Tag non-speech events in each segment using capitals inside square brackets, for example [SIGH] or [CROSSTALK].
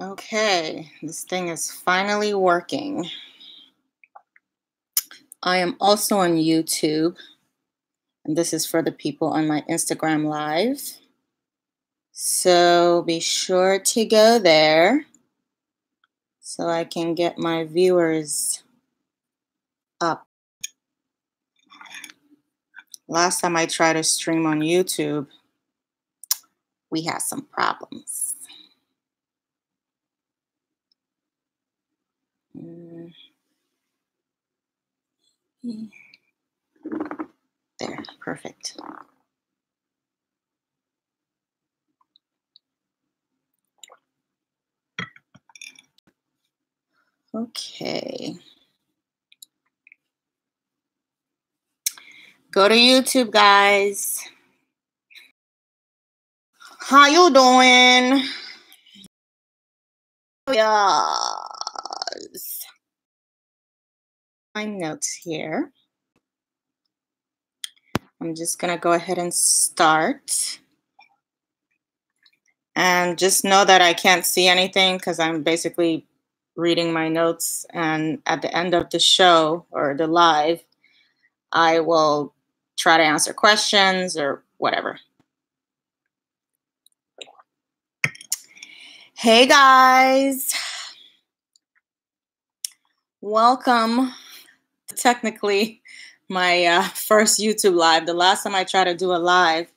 Okay, this thing is finally working. I am also on YouTube, and this is for the people on my Instagram Live. So be sure to go there so I can get my viewers up. Last time I tried to stream on YouTube, we had some problems. Mm. Mm. There, perfect. Okay. Go to YouTube, guys. How you doing? Yes. My notes here. I'm just going to go ahead and start. And just know that I can't see anything because I'm basically reading my notes. And at the end of the show or the live, I will try to answer questions or whatever. Hey guys, welcome. Technically, my uh, [LAUGHS] first YouTube live. The last time I tried to do a live,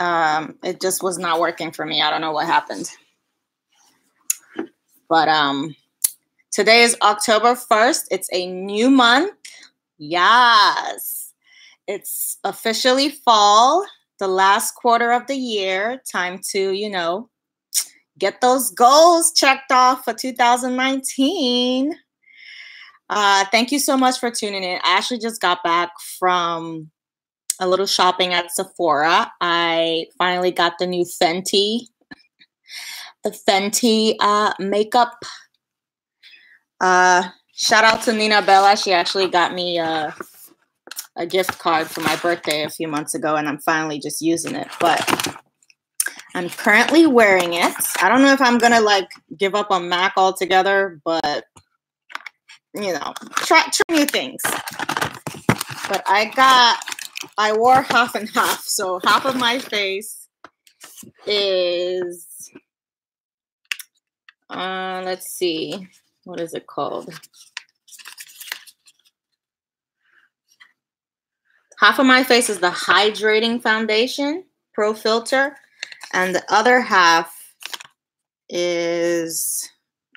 um, it just was not working for me. I don't know what happened. But um, today is October 1st. It's a new month. Yes. It's officially fall, the last quarter of the year. Time to, you know, get those goals checked off for 2019. Uh, thank you so much for tuning in. I actually just got back from a little shopping at Sephora. I finally got the new Fenty, the Fenty uh, makeup. Uh, shout out to Nina Bella. She actually got me uh, a gift card for my birthday a few months ago, and I'm finally just using it. But I'm currently wearing it. I don't know if I'm gonna like give up on MAC altogether, but you know, try try new things. But I got I wore half and half. So half of my face is uh let's see. What is it called? Half of my face is the hydrating foundation pro filter and the other half is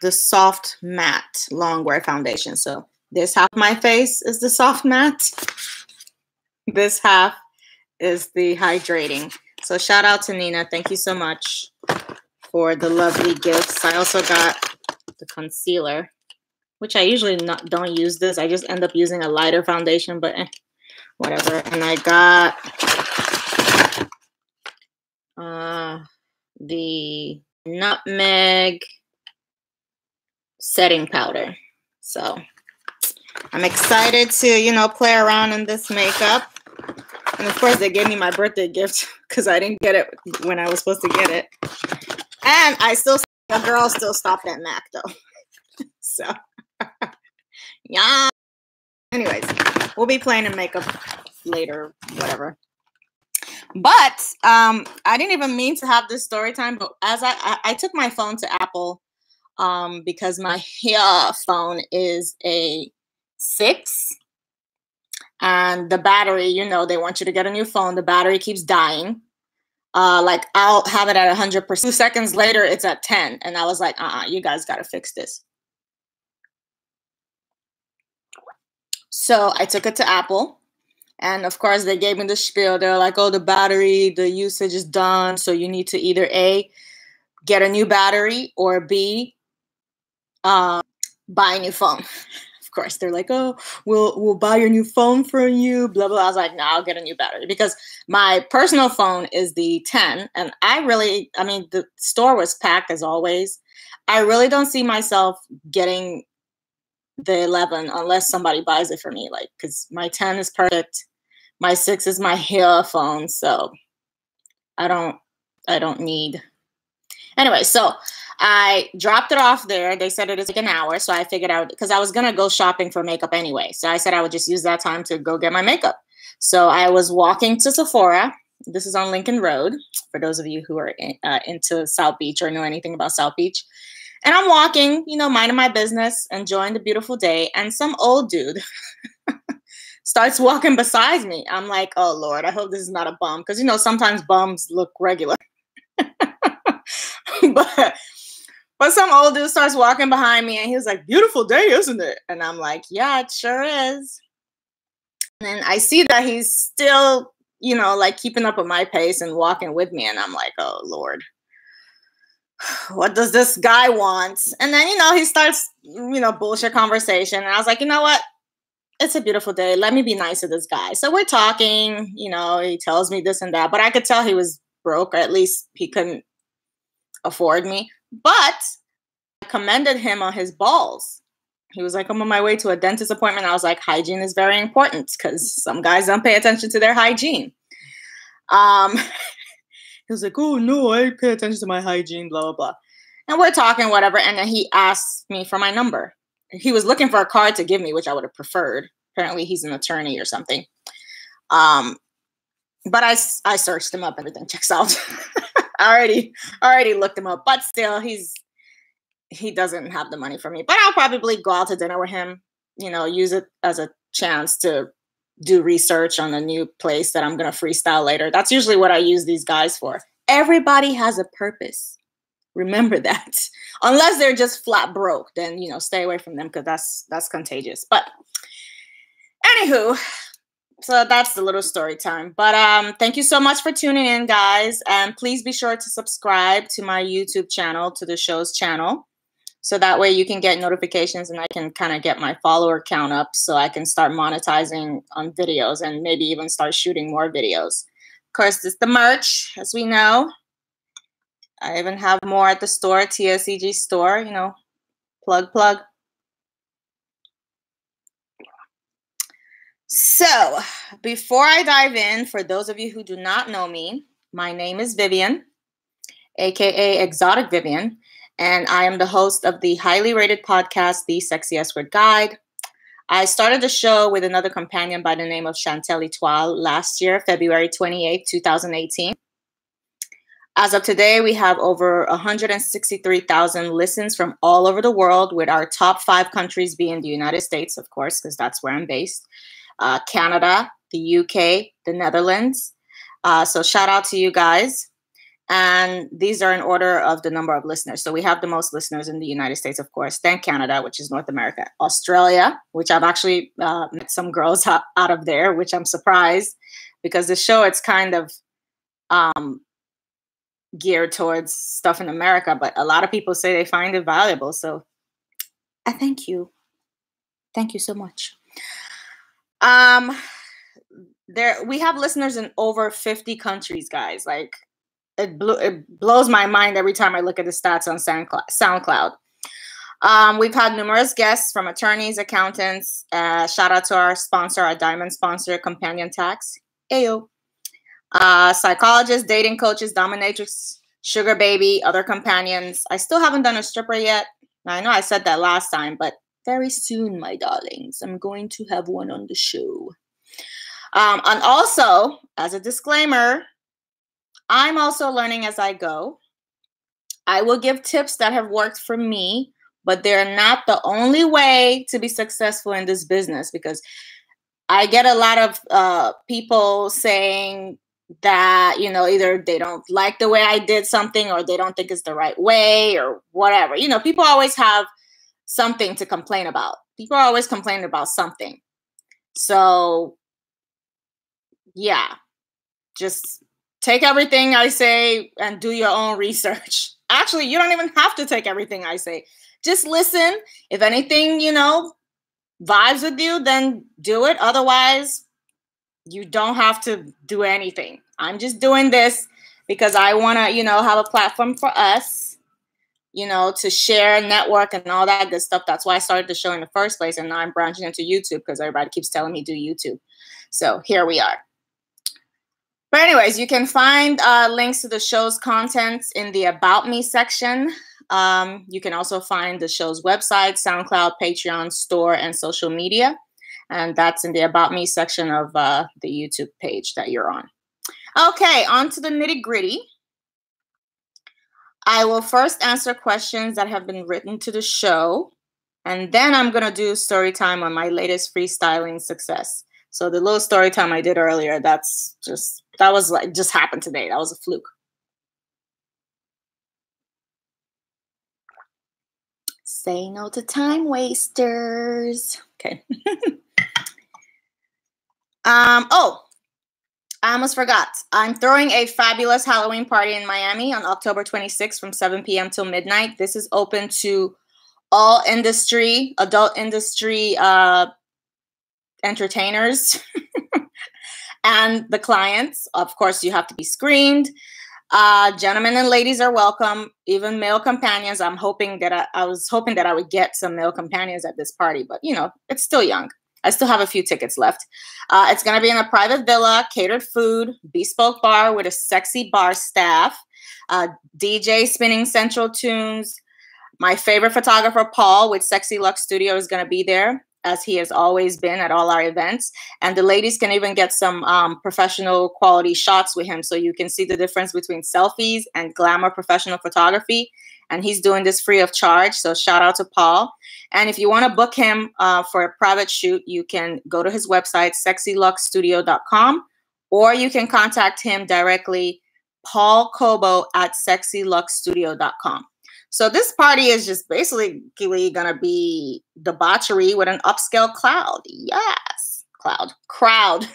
the soft matte longwear foundation. So this half my face is the soft matte. This half is the hydrating. So shout out to Nina. Thank you so much for the lovely gifts. I also got the concealer, which I usually not don't use this. I just end up using a lighter foundation, but eh, whatever. And I got uh, the nutmeg setting powder. So I'm excited to, you know, play around in this makeup. And of course, they gave me my birthday gift [LAUGHS] because I didn't get it when I was supposed to get it. And I still, the girl still stopped at MAC though. [LAUGHS] so, [LAUGHS] yeah. Anyways, we'll be playing in makeup later, whatever. But um, I didn't even mean to have this story time. But as I, I, I took my phone to Apple um, because my [LAUGHS] yeah, phone is a six, and the battery, you know, they want you to get a new phone. The battery keeps dying. Uh, like I'll have it at 100%. Two seconds later, it's at 10. And I was like, uh uh you guys got to fix this. So I took it to Apple and of course, they gave me the spiel. They're like, oh, the battery, the usage is done. So you need to either A, get a new battery, or B, uh, buy a new phone. of course, they're like, oh, we'll we'll buy your new phone for you, blah blah. I was like, no, I'll get a new battery because my personal phone is the 10. And I really, I mean, the store was packed as always. I really don't see myself getting the 11 unless somebody buys it for me like because my 10 is perfect my 6 is my [LAUGHS] hair phone so i don't i don't need Anyway, so I dropped it off there. They said it is like an hour. So I figured out because I was going to go shopping for makeup anyway. So I said I would just use that time to go get my makeup. So I was walking to Sephora. This is on Lincoln Road for those of you who are in, uh, into South Beach or know anything about South Beach. And I'm walking, you know, minding my business, enjoying the beautiful day. And some old dude [LAUGHS] starts walking beside me. I'm like, oh Lord, I hope this is not a bum. Because, you know, sometimes bums look regular. [LAUGHS] but but some old dude starts walking behind me and he was like, beautiful day, isn't it? And I'm like, yeah, it sure is. And I see that he's still, you know, like keeping up with my pace and walking with me. And I'm like, oh Lord, [SIGHS] what does this guy want? And then, you know, he starts, you know, bullshit conversation. And I was like, you know what? It's a beautiful day. Let me be nice to this guy. So we're talking, you know, he tells me this and that, but I could tell he was broke, or at least he couldn't afford me. But I commended him on his balls. He was like, I'm on my way to a dentist appointment. I was like, hygiene is very important because some guys don't pay attention to their hygiene. Um, [LAUGHS] he was like, Oh no, I pay attention to my hygiene, blah, blah, blah. And we're talking, whatever. And then he asked me for my number. He was looking for a card to give me, which I would have preferred. Apparently, he's an attorney or something. Um, but I, I searched him up, everything checks out. [LAUGHS] Already already looked him up, but still, he's he doesn't have the money for me. But I'll probably go out to dinner with him. You know, use it as a chance to do research on a new place that I'm gonna freestyle later. That's usually what I use these guys for. Everybody has a purpose. Remember that. [LAUGHS] Unless they're just flat broke, then you know, stay away from them because that's that's contagious. But anywho, so that's the little story time. But um, thank you so much for tuning in, guys. And please be sure to subscribe to my YouTube channel, to the show's channel. So that way you can get notifications and I can kind of get my follower count up so I can start monetizing on videos and maybe even start shooting more videos. Of course, it's the merch, as we know. I even have more at the store, TSEG store, you know, plug, plug. So, before I dive in, for those of you who do not know me, my name is Vivian, aka Exotic Vivian, and I am the host of the highly rated podcast, The Sexy Escort Guide. I started the show with another companion by the name of Chantel Etoile last year, February 28, 2018. As of today, we have over 163,000 listens from all over the world, with our top five countries being the United States, of course, because that's where I'm based, uh, Canada, the UK, the Netherlands. Uh, so shout out to you guys. And these are in order of the number of listeners. So we have the most listeners in the United States, of course, then Canada, which is North America, Australia, which I've actually uh, met some girls [LAUGHS] out of there, which I'm surprised because the show it's kind of um, geared towards stuff in America, but a lot of people say they find it valuable. So I thank you. Thank you so much. Um, there we have listeners in over 50 countries, guys. Like it, blew, it blows my mind every time I look at the stats on SoundCloud. SoundCloud. Um, we've had numerous guests from attorneys, accountants. Uh, shout out to our sponsor, our diamond sponsor, Companion Tax. Ayo. Uh, psychologists, dating coaches, dominatrix, sugar baby, other companions. I still haven't done a stripper yet. I know I said that last time, but very soon, my darlings. I'm going to have one on the show. Um, and also, as a disclaimer, I'm also learning as I go. I will give tips that have worked for me, but they're not the only way to be successful in this business because I get a lot of uh, people saying that, you know, either they don't like the way I did something or they don't think it's the right way or whatever. You know, people always have something to complain about. People are always complaining about something. So, yeah, just take everything I say and do your own research. [LAUGHS] Actually, you don't even have to take everything I say. Just listen. If anything, you know, vibes with you, then do it. Otherwise, you don't have to do anything. I'm just doing this because I want to, you know, have a platform for us you know, to share, network, and all that good stuff. That's why I started the show in the first place. And now I'm branching into YouTube because everybody keeps telling me do YouTube. So here we are. But anyways, you can find uh, links to the show's contents in the About Me section. Um, you can also find the show's website, SoundCloud, Patreon, store, and social media. And that's in the About Me section of uh, the YouTube page that you're on. Okay, on to the nitty gritty. I will first answer questions that have been written to the show, and then I'm going to do story time on my latest freestyling success. So the little story time I did earlier, that's just that was like just happened today. That was a fluke. Say no to time wasters. Okay. [LAUGHS] um, oh, I almost forgot. I'm throwing a fabulous Halloween party in Miami on October 26th from 7 p.m. till midnight. This is open to all industry, adult industry uh, entertainers [LAUGHS] and the clients. Of course, you have to be screened. Uh, gentlemen and ladies are welcome, even male companions. I'm hoping that I, I was hoping that I would get some male companions at this party, but you know, it's still young. I still have a few tickets left. Uh, it's going to be in a private villa, catered food, bespoke bar with a sexy bar staff, uh, DJ spinning central tunes. My favorite photographer, Paul, with Sexy Lux Studio, is going to be there as he has always been at all our events. And the ladies can even get some um, professional quality shots with him. So you can see the difference between selfies and glamour professional photography. And he's doing this free of charge. So shout out to Paul. And if you want to book him uh, for a private shoot, you can go to his website, sexyluxstudio.com, or you can contact him directly, Paul Kobo at sexyluxstudio.com. So this party is just basically going to be debauchery with an upscale cloud. Yes, cloud, crowd.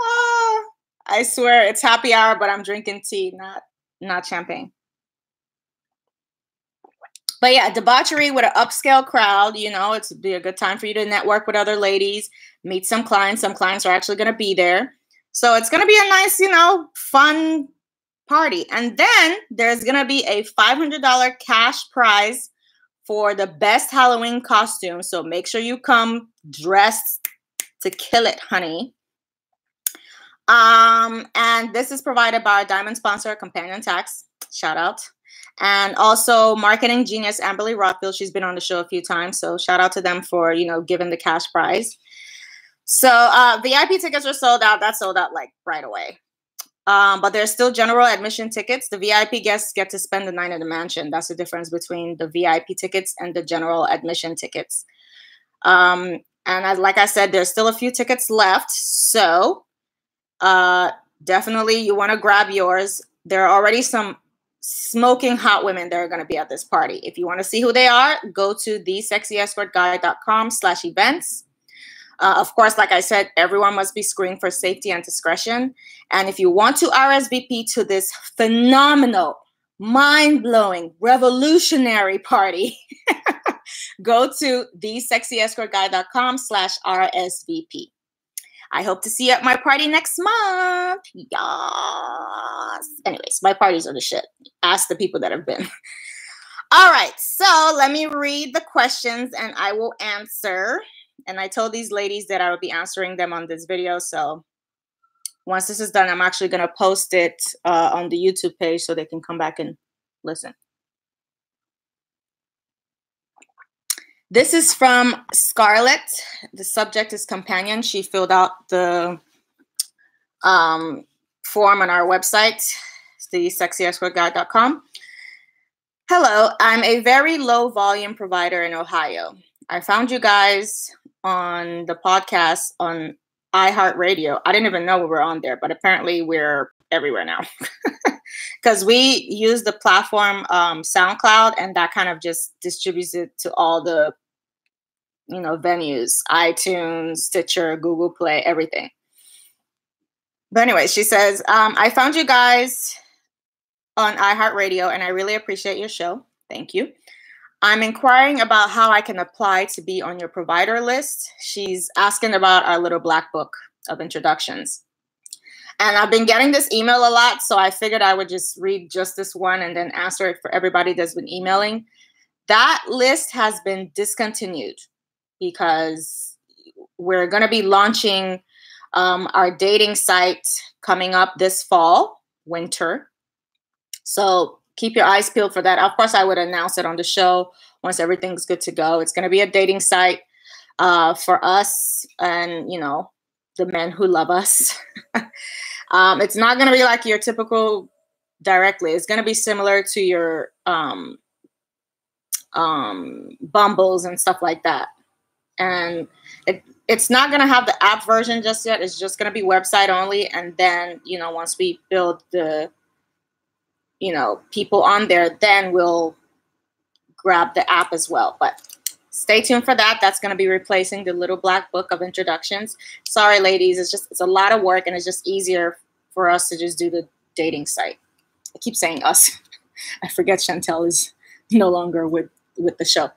oh, [LAUGHS] I swear it's happy hour, but I'm drinking tea, not not champagne. But yeah, debauchery with an upscale crowd. You know, it's be a good time for you to network with other ladies, meet some clients. Some clients are actually going to be there. So it's going to be a nice, you know, fun party. And then there's going to be a $500 cash prize for the best Halloween costume. So make sure you come dressed to kill it, honey. Um, and this is provided by our diamond sponsor, Companion Tax. Shout out. And also marketing genius Amberly Rothfield. She's been on the show a few times. So shout out to them for, you know, giving the cash prize. So uh, VIP tickets are sold out. That sold out like right away. Um, but there's still general admission tickets. The VIP guests get to spend the night at the mansion. That's the difference between the VIP tickets and the general admission tickets. Um, and like I said, there's still a few tickets left. So uh, definitely you want to grab yours. There are already some smoking hot women that are going to be at this party. If you want to see who they are, go to thesexyescortguide.com slash events. Uh, of course, like I said, everyone must be screened for safety and discretion. And if you want to RSVP to this phenomenal, mind blowing, revolutionary party, [LAUGHS] go to thesexyescortguide.com slash RSVP. I hope to see you at my party next month. Yes. Anyways, my parties are the shit. Ask the people that have been. [LAUGHS] All right, so let me read the questions and I will answer. And I told these ladies that I would be answering them on this video. So once this is done, I'm actually going to post it uh, on the YouTube page so they can come back and listen. This is from Scarlett. The subject is companion. She filled out the um, form on our website, thesexyescortguide.com. Hello, I'm a very low volume provider in Ohio. I found you guys on the podcast on iHeartRadio. I didn't even know we were on there, but apparently we're everywhere now. [LAUGHS] Because we use the platform um, SoundCloud, and that kind of just distributes it to all the, you know, venues: iTunes, Stitcher, Google Play, everything. But anyway, she says, um, "I found you guys on iHeartRadio, and I really appreciate your show. Thank you." I'm inquiring about how I can apply to be on your provider list. She's asking about our little black book of introductions. And I've been getting this email a lot, so I figured I would just read just this one and then answer it for everybody that's been emailing. That list has been discontinued because we're going to be launching um, our dating site coming up this fall, winter. So keep your eyes peeled for that. Of course, I would announce it on the show once everything's good to go. It's going to be a dating site uh, for us and, you know, the men who love us. [LAUGHS] um, it's not going to be like your typical directly. It's going to be similar to your um, um, bumbles and stuff like that. And it, it's not going to have the app version just yet. It's just going to be website only. And then, you know, once we build the, you know, people on there, then we'll grab the app as well. But stay tuned for that. That's going to be replacing the little black book of introductions. Sorry, ladies. It's just, it's a lot of work and it's just easier for us to just do the dating site. I keep saying us. [LAUGHS] I forget Chantel is no longer with with the show.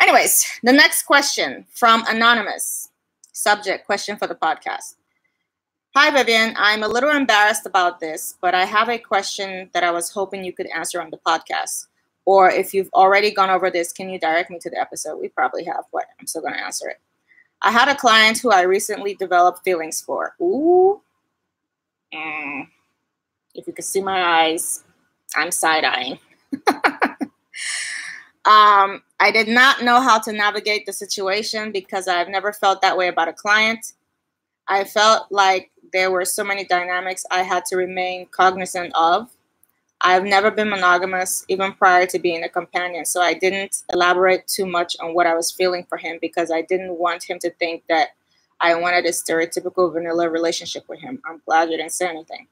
Anyways, the next question from Anonymous. Subject question for the podcast. Hi, Vivian. I'm a little embarrassed about this, but I have a question that I was hoping you could answer on the podcast. Or if you've already gone over this, can you direct me to the episode? We probably have, but I'm still going to answer it. I had a client who I recently developed feelings for. Ooh. Mm. If you could see my eyes, I'm side eyeing. [LAUGHS] um, I did not know how to navigate the situation because I've never felt that way about a client. I felt like there were so many dynamics I had to remain cognizant of. I've never been monogamous, even prior to being a companion, so I didn't elaborate too much on what I was feeling for him because I didn't want him to think that I wanted a stereotypical vanilla relationship with him. I'm glad you didn't say anything.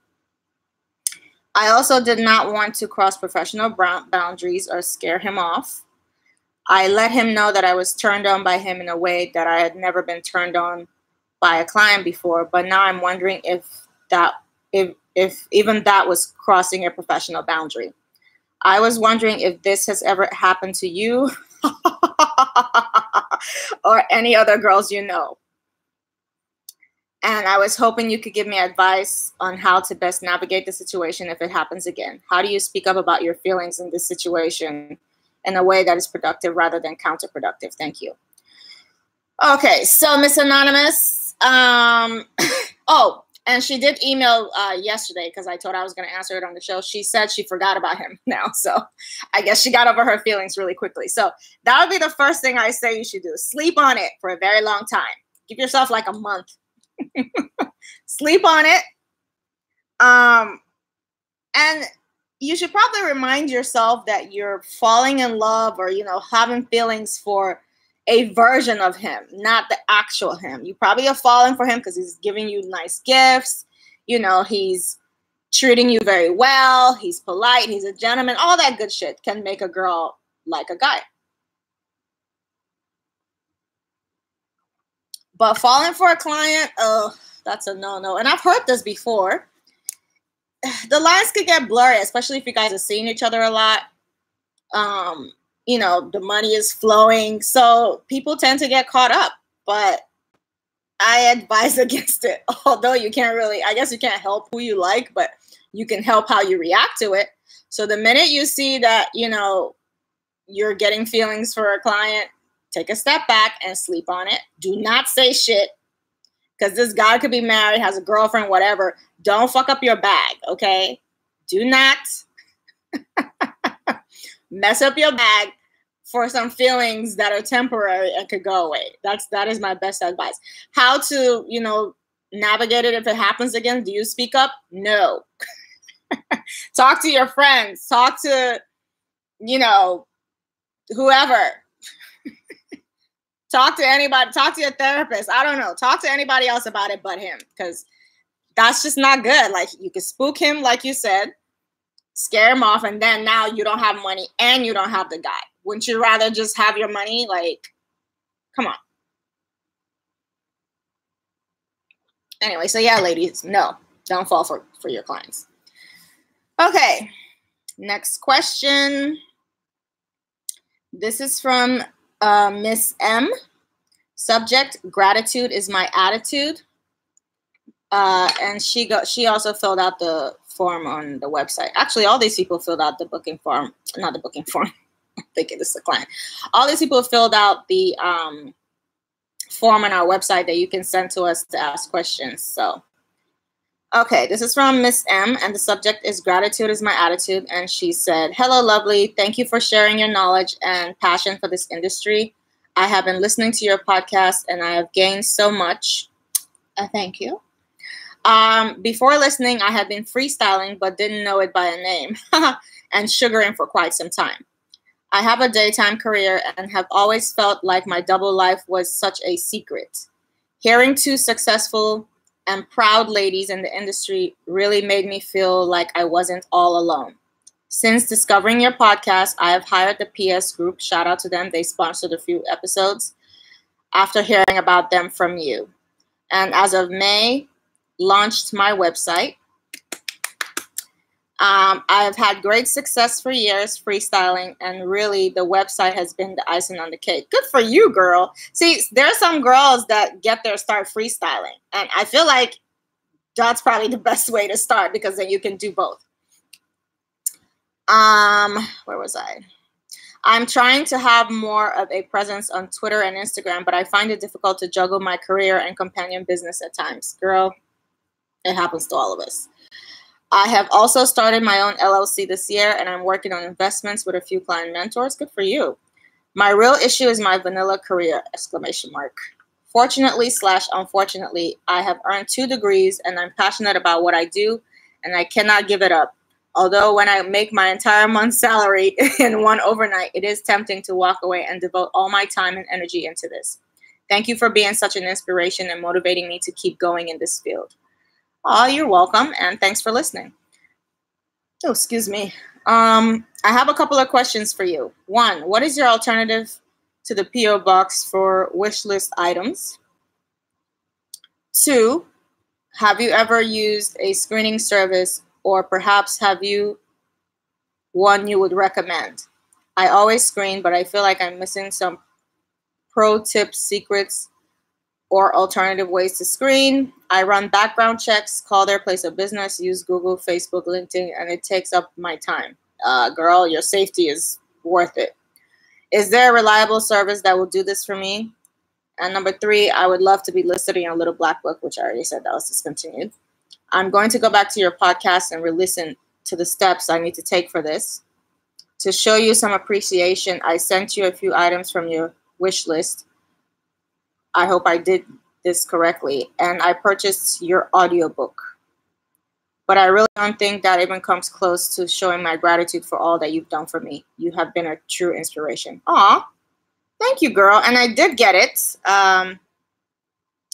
I also did not want to cross professional boundaries or scare him off. I let him know that I was turned on by him in a way that I had never been turned on by a client before, but now I'm wondering if that if if even that was crossing a professional boundary. I was wondering if this has ever happened to you [LAUGHS] or any other girls you know. And I was hoping you could give me advice on how to best navigate the situation if it happens again. How do you speak up about your feelings in this situation in a way that is productive rather than counterproductive? Thank you. Okay, so Miss Anonymous, um, [COUGHS] oh, and she did email uh, yesterday because I told her I was going to answer it on the show. She said she forgot about him [LAUGHS] now. So I guess she got over her feelings really quickly. So that would be the first thing I say you should do. Sleep on it for a very long time. Give yourself like a month [LAUGHS] Sleep on it. Um, and you should probably remind yourself that you're falling in love or, you know, having feelings for a version of him, not the actual him. You probably are falling for him because he's giving you nice gifts. You know, he's treating you very well. He's polite. He's a gentleman. All that good shit can make a girl like a guy. But falling for a client, oh, that's a no no. And I've heard this before. [SIGHS] The lines could get blurry, especially if you guys are seeing each other a lot. Um, you know, the money is flowing. So people tend to get caught up. But I advise [LAUGHS] against it. Although you can't really, I guess you can't help who you like, but you can help how you react to it. So the minute you see that, you know, you're getting feelings for a client, take a step back and sleep on it. Do not say shit because this guy could be married, has a girlfriend, whatever. Don't fuck up your bag, okay? Do not [LAUGHS] mess up your bag for some feelings that are temporary and could go away. That's that is my best advice. How to, you know, navigate it if it happens again? Do you speak up? No. [LAUGHS] talk to your friends, talk to, you know, whoever [LAUGHS] talk to anybody, talk to your therapist. I don't know. Talk to anybody else about it but him because that's just not good. Like you can spook him, like you said, scare him off, and then now you don't have money and you don't have the guy. Wouldn't you rather just have your money? Like, come on. Anyway, so yeah, ladies, no, don't fall for, for your clients. Okay, next question. This is from uh, Miss M. Subject: Gratitude is my attitude. Uh, and she got. She also filled out the form on the website. Actually, all these people filled out the booking form. Not the booking form. [LAUGHS] I'm thinking this is the client. All these people filled out the um, form on our website that you can send to us to ask questions. So, okay, this is from Miss M, and the subject is Gratitude is my attitude. And she said, Hello, lovely. Thank you for sharing your knowledge and passion for this industry. I have been listening to your podcast and I have gained so much. Uh, thank you. Um, before listening, I had been freestyling but didn't know it by a name [LAUGHS] and sugaring for quite some time. I have a daytime career and have always felt like my double life was such a secret. Hearing two successful and proud ladies in the industry really made me feel like I wasn't all alone. Since discovering your podcast, I have hired the PS Group. Shout out to them. They sponsored a few episodes after hearing about them from you. And as of May, launched my website. Um, I've had great success for years freestyling, and really the website has been the icing on the cake. Good for you, girl. See, there are some girls that get their start freestyling, and I feel like that's probably the best way to start because then you can do both. Um, where was I? I'm trying to have more of a presence on Twitter and Instagram, but I find it difficult to juggle my career and companion business at times. Girl, it happens to all of us. I have also started my own LLC this year and I'm working on investments with a few client mentors. Good for you. My real issue is my vanilla career, exclamation mark. Fortunately slash unfortunately, I have earned two degrees and I'm passionate about what I do and I cannot give it up. Although when I make my entire month's salary [LAUGHS] in one overnight, it is tempting to walk away and devote all my time and energy into this. Thank you for being such an inspiration and motivating me to keep going in this field. Oh, you're welcome, and thanks for listening. Oh, excuse me. Um, I have a couple of questions for you. One, what is your alternative to the PO box for wish list items? Two, have you ever used a screening service or perhaps have you one you would recommend? I always screen, but I feel like I'm missing some pro tips, secrets, or alternative ways to screen. I run background checks, call their place of business, use Google, Facebook, LinkedIn, and it takes up my time. Uh, girl, your safety is worth it. Is there a reliable service that will do this for me? And number three, I would love to be listed in your little black book, which I already said that was discontinued. I'm going to go back to your podcast and re-listen to the steps I need to take for this. To show you some appreciation, I sent you a few items from your wish list. I hope I did this correctly. And I purchased your audiobook. But I really don't think that even comes close to showing my gratitude for all that you've done for me. You have been a true inspiration. Aw, thank you, girl. And I did get it. Um,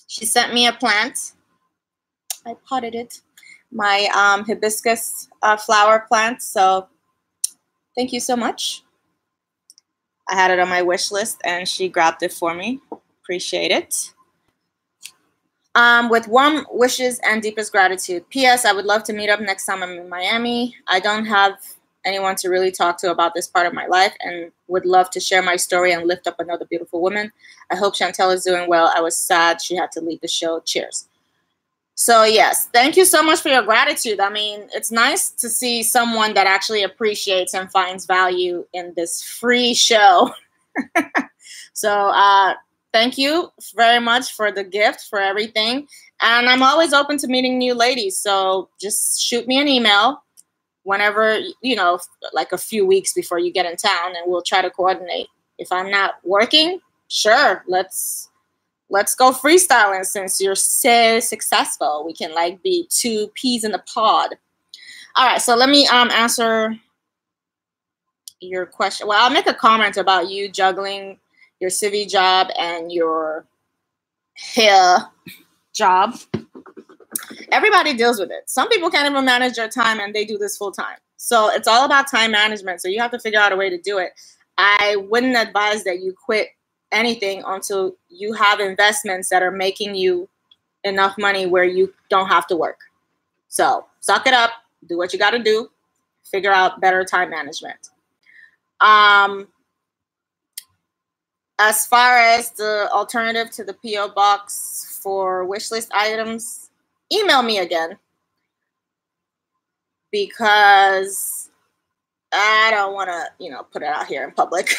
she sent me a plant I potted it. My um, hibiscus uh, flower plant. So thank you so much. I had it on my wish list and she grabbed it for me. Appreciate it. Um, with warm wishes and deepest gratitude. P.S. I would love to meet up next time I'm in Miami. I don't have anyone to really talk to about this part of my life and would love to share my story and lift up another beautiful woman. I hope Chantel is doing well. I was sad she had to leave the show. Cheers. So, yes, thank you so much for your gratitude. I mean, it's nice to see someone that actually appreciates and finds value in this free show. [LAUGHS] so, uh, thank you very much for the gift, for everything. And I'm always open to meeting new ladies. So, just shoot me an email whenever, you know, like a few weeks before you get in town, and we'll try to coordinate. If I'm not working, sure, let's let's go freestyling since you're so successful. We can like be two peas in a pod. All right, so let me um answer your question. Well, I'll make a comment about you juggling your civvy job and your hair job. Everybody deals with it. Some people can't even manage their time and they do this full time. So it's all about time management. So you have to figure out a way to do it. I wouldn't advise that you quit anything until you have investments that are making you enough money where you don't have to work. So suck it up, do what you got to do, figure out better time management. Um, as far as the alternative to the PO box for wish list items, email me again because I don't want to, you know, put it out here in public.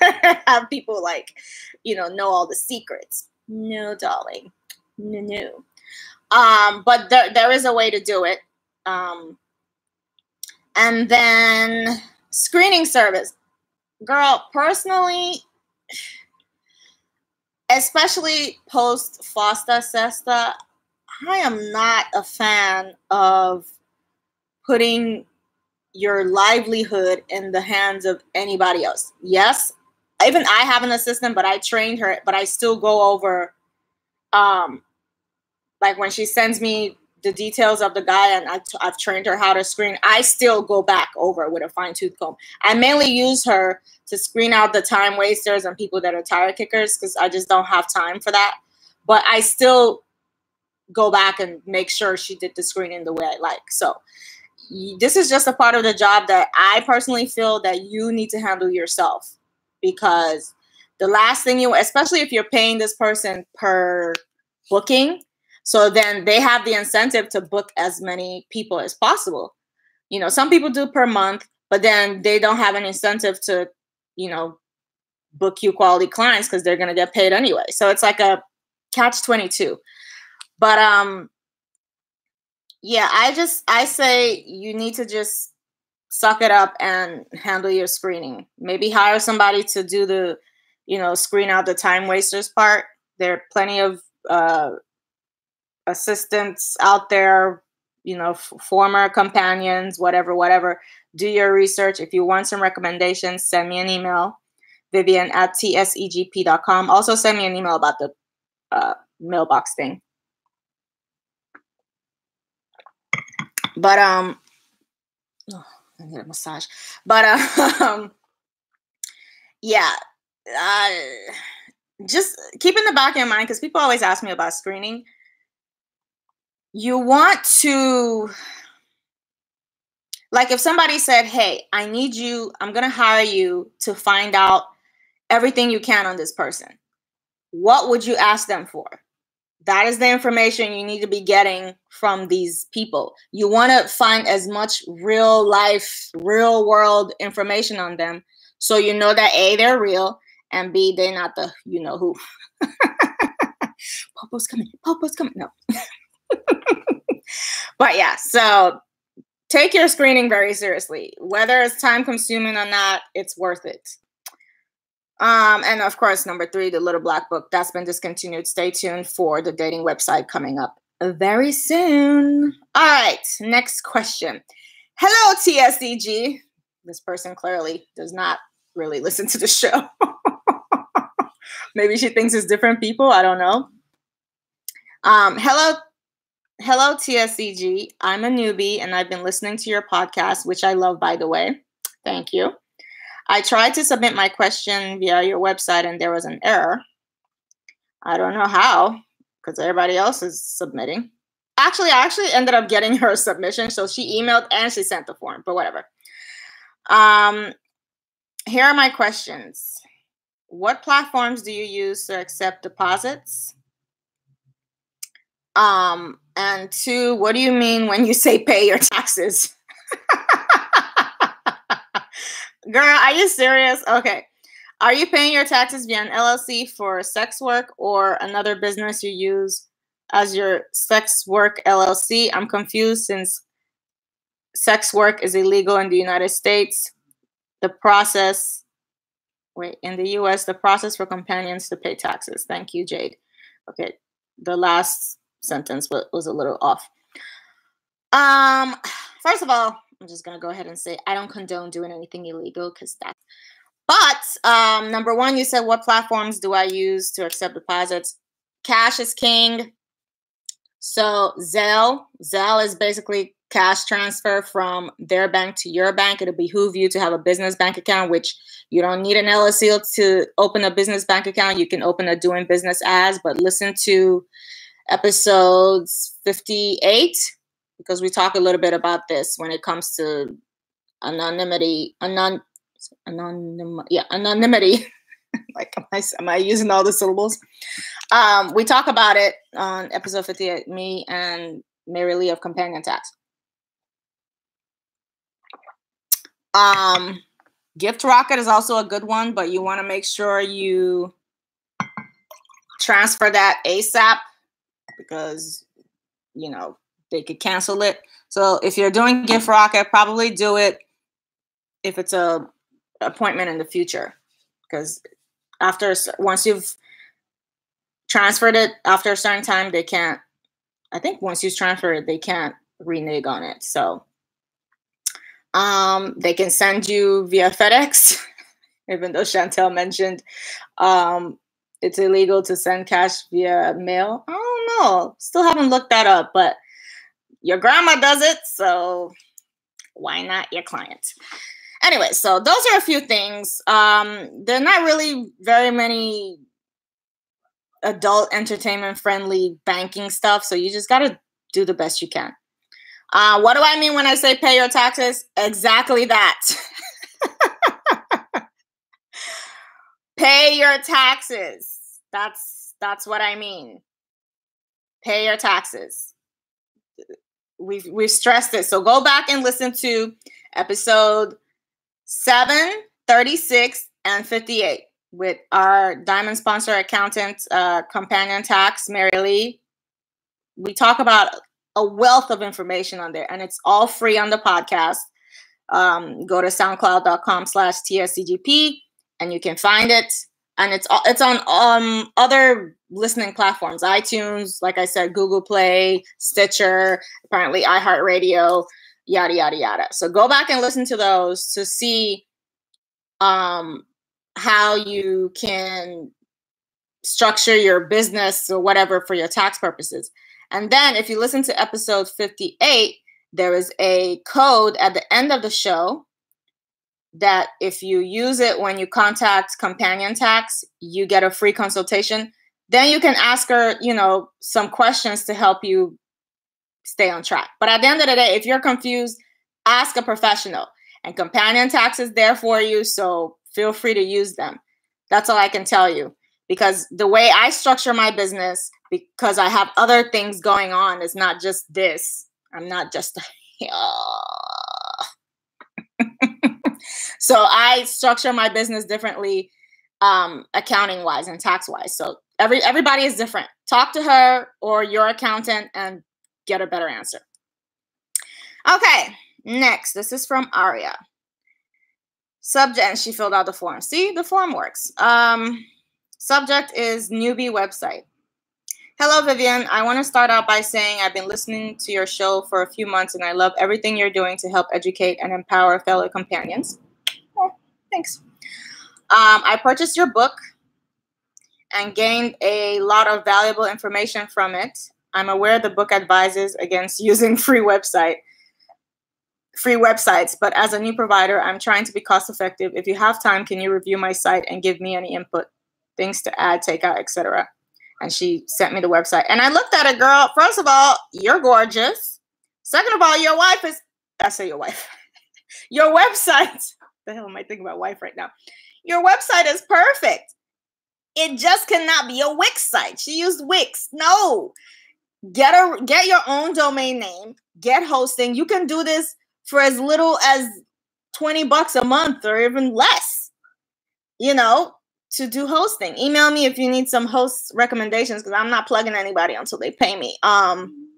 [LAUGHS] Have people like, you know, know all the secrets. No, darling. No, no. Um, but there, there is a way to do it. Um, and then screening service. Girl, personally, especially post FOSTA SESTA, I am not a fan of putting your livelihood in the hands of anybody else. Yes, even I have an assistant, but I trained her, but I still go over um like when she sends me the details of the guy and I've, I've trained her how to screen, I still go back over with a fine tooth comb. I mainly use her to screen out the time wasters and people that are tire kickers because I just don't have time for that. But I still go back and make sure she did the screening the way I like. So this is just a part of the job that I personally feel that you need to handle yourself because the last thing you, especially if you're paying this person per booking, so then they have the incentive to book as many people as possible. You know, some people do per month, but then they don't have an incentive to, you know, book you quality clients because they're going to get paid anyway. So it's like a catch 22. But um yeah, I just I say you need to just suck it up and handle your screening. Maybe hire somebody to do the, you know, screen out the time wasters part. There are plenty of uh, assistants out there, you know, former companions, whatever, whatever. Do your research. If you want some recommendations, send me an email, Vivian at tsegp.com. Also, send me an email about the uh, mailbox thing. But um, oh, I need a massage. But um, [LAUGHS] yeah, uh, just keep in the back of your mind because people always ask me about screening. You want to, like, if somebody said, "Hey, I need you. I'm gonna hire you to find out everything you can on this person." What would you ask them for? that is the information you need to be getting from these people. You want to find as much real life, real world information on them so you know that A, they're real, and B, they're not the you know who. [LAUGHS] Popo's coming, Popo's coming. No. [LAUGHS] but yeah, so take your screening very seriously. Whether it's time consuming or not, it's worth it. Um, and of course, number three, the Little Black Book, that's been discontinued. Stay tuned for the dating website coming up very soon. All right, next question. Hello, TSDG. This person clearly does not really listen to the show. [LAUGHS] Maybe she thinks it's different people. I don't know. Um, hello, hello, TSCG. I'm a newbie and I've been listening to your podcast, which I love, by the way. Thank you. I tried to submit my question via your website and there was an error. I don't know how, because everybody else is submitting. Actually, I actually ended up getting [LAUGHS] her submission. So she emailed and she sent the form, but whatever. Um, here are my questions. What platforms do you use to accept deposits? Um, and two, what do you mean when you say pay your taxes? [LAUGHS] Girl, are you serious? Okay. Are you paying your taxes via an LLC for sex work or another business you use as your sex work LLC? I'm confused since sex work is illegal in the United States. The process, wait, in the US, the process for companions to pay taxes. Thank you, Jade. Okay, the last sentence was a little off. Um, first of all, I'm just gonna go ahead and say I don't condone doing anything illegal because that's. But um, number one, you said what platforms do I use to accept deposits? Cash is king. So Zelle, Zelle is basically cash transfer from their bank to your bank. It'll behoove you to have a business bank account, which you don't need an LLC to open a business bank account. You can open a doing business as, but listen to episodes 58 because we talk a little bit about this when it comes to anonymity, anon, anonym, yeah, anonymity. [LAUGHS] like, am I, am I using all the syllables? Um, we talk about it on episode 58, me and Mary Lee of Companion Tax. Um, Gift Rocket is also a good one, but you want to make sure you transfer that ASAP because you know they could cancel it. So if you're doing gift rocket, probably do it if it's a appointment in the future because after once you've transferred it after a certain time, they can't. I think once you transfer it, they can't renege on it. So um, they can send you via FedEx, [LAUGHS] even though Chantel mentioned um, it's illegal to send cash via mail. Still haven't looked that up, but your grandma does it, so why not your client? Anyway, so those are a few things. Um, they're not really very many adult entertainment friendly banking stuff, so you just got to do the best you can. Uh, what do I mean when I say pay your taxes? Exactly that. [LAUGHS] pay your taxes. That's that's what I mean. Pay your taxes. We've we've stressed it. So go back and listen to episode 7, 36, and 58 with our diamond sponsor accountant uh, companion tax, Mary Lee. We talk about a wealth of information on there, and it's all free on the podcast. Um, go to soundcloud.com slash tsegp and you can find it. And it's it's on um, other listening platforms, iTunes, like I said, Google Play, Stitcher, apparently iHeartRadio, yada yada yada. So go back and listen to those to see um, how you can structure your business or whatever for your tax purposes. And then if you listen to episode 58, there is a code at the end of the show that if you use it when you contact companion tax, you get a free consultation. Then you can ask her, you know, some questions to help you stay on track. But at the end of the day, if you're confused, ask a professional. And companion tax is there for you, so feel free to use them. That's all I can tell you because the way I structure my business, because I have other things going on, is not just this. I'm not just. [LAUGHS] [LAUGHS] so I structure my business differently, um, accounting wise and tax wise. So every everybody is different. Talk to her or your accountant and get a better answer. Okay, next. This is from Aria. Subject, and she filled out the form. See, the form works. Um, Subject is newbie website. Hello, Vivian. I want to start out by saying I've been listening to your show for a few months and I love everything you're doing to help educate and empower fellow companions. Thanks. Um, I purchased your book and gained a lot of valuable information from it. I'm aware the book advises against [LAUGHS] using free website free websites, but as a new provider, I'm trying to be cost effective. If you have time, can you review my site and give me any input? things to add, take out, etc. And she sent me the website. And I looked at it, girl. First of all, you're gorgeous. Second of all, your wife is I say your wife. [LAUGHS] your website. The hell am I thinking about wife right now? Your website is perfect. It just cannot be a Wix site. She used Wix. No. Get a get your own domain name, get hosting. You can do this for as little as 20 bucks a month or even less. You know, to do hosting. Email me if you need some host recommendations because I'm not plugging anybody until they pay me. Um,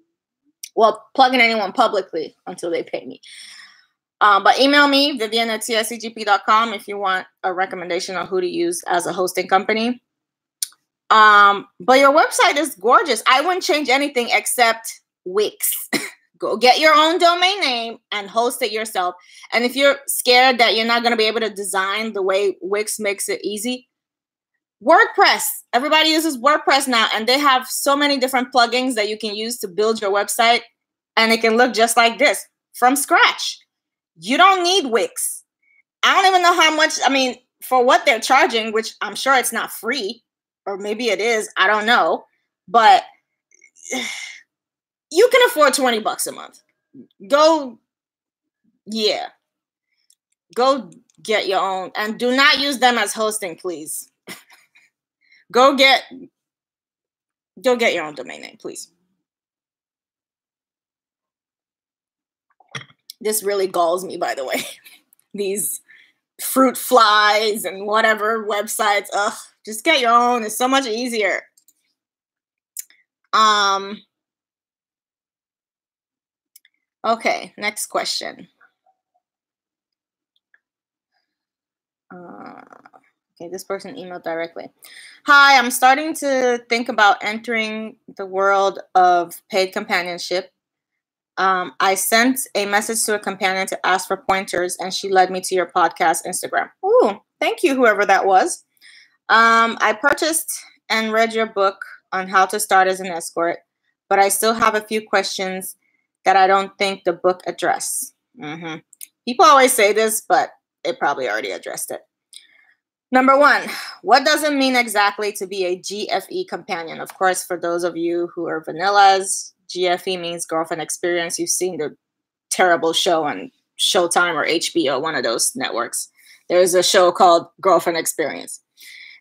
well, plugging anyone publicly until they pay me. Um, but email me, Vivian at tsegp.com, if you want a recommendation on who to use as a hosting company. Um, but your website is gorgeous. I wouldn't change anything except Wix. [LAUGHS] Go get your own domain name and host it yourself. And if you're scared that you're not going to be able to design the way Wix makes it easy, WordPress. Everybody uses WordPress now, and they have so many different plugins that you can use to build your website, and it can look just like this from scratch. You don't need Wix. I don't even know how much, I mean, for what they're charging, which I'm sure it's not free, or maybe it is, I don't know, but [SIGHS] you can afford 20 bucks a month. Go, yeah, go get your own, and do not use them as hosting, please [LAUGHS] Go get go get your own domain name, please. This really galls me, by the way. [LAUGHS] These fruit flies and whatever websites. Ugh, just get your own. It's so much easier. Um. Okay, next question. Uh, okay, this person emailed directly. Hi, I'm starting to think about entering the world of paid companionship. Um, I sent a message to a companion to ask for pointers, and she led me to your podcast Instagram. Ooh, thank you, whoever that was. Um, I purchased and read your book on how to start as an escort, but I still have a few questions that I don't think the book addressed. Mm-hmm. People always say this, but it probably already addressed it. Number one, what does it mean exactly to be a GFE companion? Of course, for those of you who are vanillas, GFE means girlfriend experience. You've seen the terrible show on Showtime or HBO, one of those networks. There's a show called Girlfriend Experience.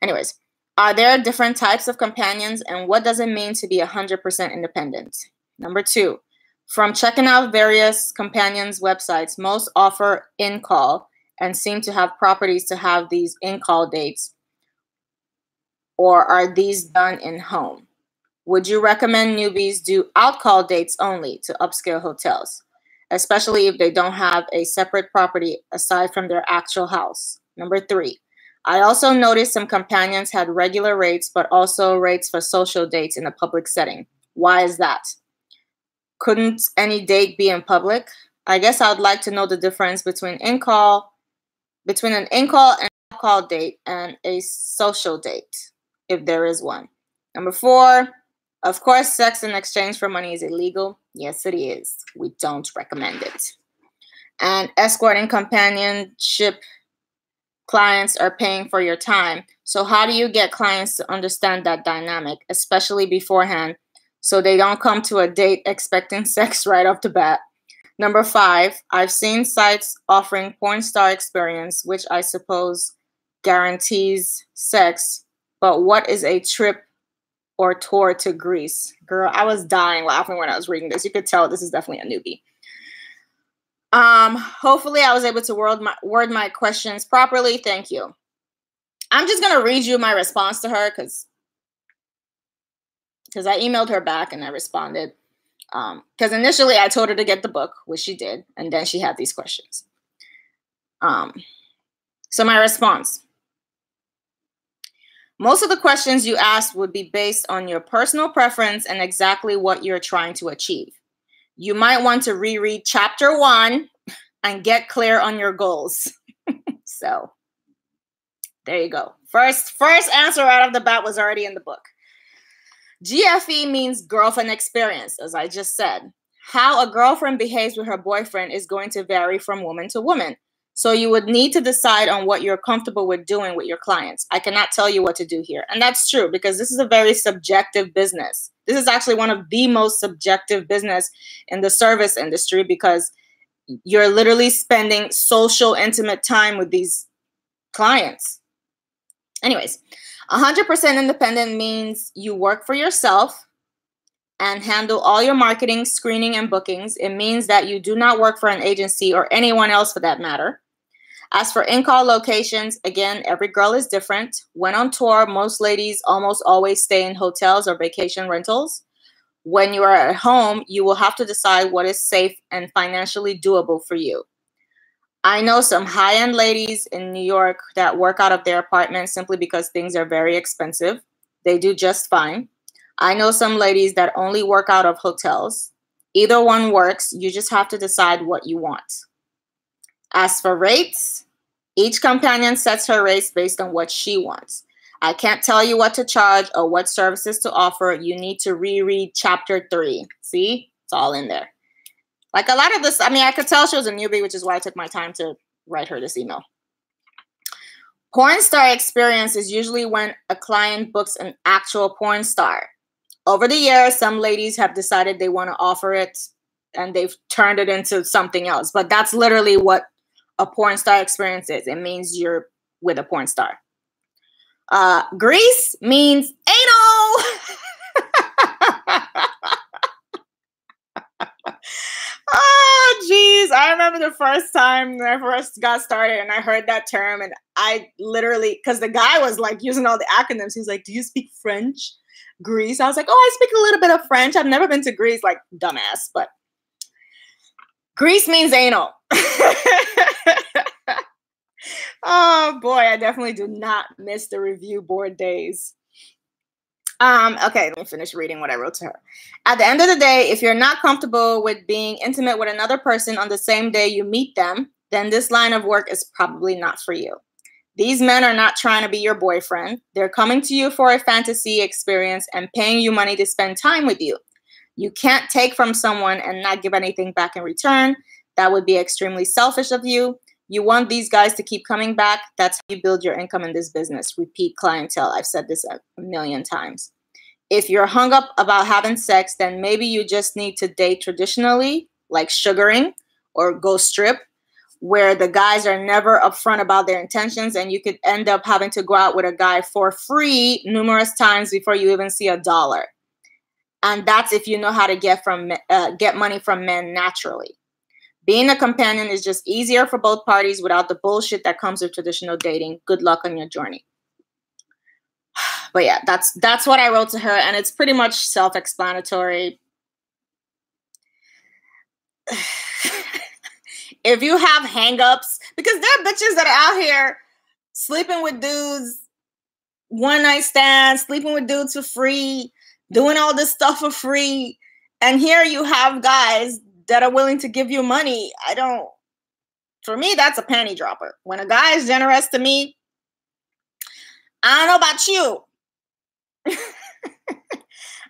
Anyways, are there different types of companions and what does it mean to be 100% independent? Number two, from checking out various companions' websites, most offer in call and seem to have properties to have these in call dates. Or are these done in home? Would you recommend newbies do out call dates only to upscale hotels, especially if they don't have a separate property aside from their actual house? Number three, I also noticed some companions had regular rates, but also rates for social dates in a public setting. Why is that? Couldn't any date be in public? I guess I would like to know the difference between in call, between an in call and call date and a social date, if there is one. Number four, of course, sex in exchange for money is illegal. Yes, it is. We don't recommend it. And escorting companionship clients are paying for your time. So, how do you get clients to understand that dynamic, especially beforehand, so they don't come to a date expecting [LAUGHS] sex right off the bat? Number five, I've seen sites offering porn star experience, which I suppose guarantees sex. But what is a trip or tour to Greece? Girl, I was dying laughing when I was reading this. You could tell this is definitely a newbie. Um, hopefully I was able to word my word my questions properly. Thank you. I'm just gonna read you my response to her because because I emailed her back and I responded. Um, because initially I told her to get the book, which she did, and then she had these questions. Um, so my response. Most of the questions you asked would be based on your personal preference and exactly what you're trying to achieve you might want to reread chapter one and get clear on your goals. [LAUGHS] so there you go. First, first answer out of the bat was already in the book. GFE means girlfriend experience, as I just said. How a girlfriend behaves with her boyfriend is going to vary from woman to woman. So you would need to decide on what you're comfortable with doing with your clients. I cannot tell you what to do here. And that's true because this is a very subjective business. This is actually one of the most subjective business in the service industry because you're literally spending social intimate time with these clients. Anyways, 100% independent means you work for yourself and handle all your marketing, screening, and bookings. It means that you do not work for an agency or anyone else for that matter. As for in call locations, again, every girl is different. When on tour, most ladies almost always stay in hotels or vacation rentals. When you are at home, you will have to decide what is safe and financially doable for you. I know some high end ladies in New York that work out of their apartment simply because things are very expensive. They do just fine. I know some ladies that only work out of hotels. Either one works. You just have to decide what you want. As for rates, each companion sets her rates based on what she wants. I can't tell you what to charge or what services to offer. You need to reread chapter three. See, it's all in there. Like a lot of this, I mean, I could tell she was a newbie, which is why I took my time to write her this email. Porn star experience is usually when a client books an actual porn star. Over the years, some ladies have decided they want to offer it and they've turned it into something else. But that's literally what a porn star experience is. It means you're with a porn star. Uh, Greece means anal. oh, [LAUGHS] jeez. I remember the first time when I first got started and I heard that term, and I literally, because the guy was like using all the acronyms, he's like, Do you speak French? Greece. I was like, oh, I speak a little bit of French. I've never been to Greece, like dumbass, but Greece means anal. [LAUGHS] oh boy, I definitely do not miss the review board days. Um, okay, let me finish reading what I wrote to her. At the end of the day, if you're not comfortable with being intimate with another person on the same day you meet them, then this line of work is probably not for you. These men are not trying to be your boyfriend. They're coming to you for a fantasy experience and paying you money to spend time with you. You can't take from someone and not give anything back in return. That would be extremely selfish of you. You want these guys to keep coming back. That's how you build your income in this business. Repeat clientele. I've said this a million times. If you're hung up about having sex, then maybe you just need to date traditionally, like sugaring or go strip, where the guys are never upfront about their intentions, and you could end up having to go out with a guy for free numerous times before you even see a dollar. And that's if you know how to get from uh, get money from men naturally. Being a companion is just easier for both parties without the bullshit that comes with traditional dating. Good luck on your journey. [SIGHS] But yeah, that's that's what I wrote to her, and it's pretty much self-explanatory. [SIGHS] [LAUGHS] if you have hangups, because there are bitches that are out here sleeping with dudes, one night stands, sleeping with dudes for free, doing all this stuff for free. And here you have guys that are willing to give you money. I don't, for me, that's a panty dropper. When a guy is generous to me, I don't know about you. [LAUGHS]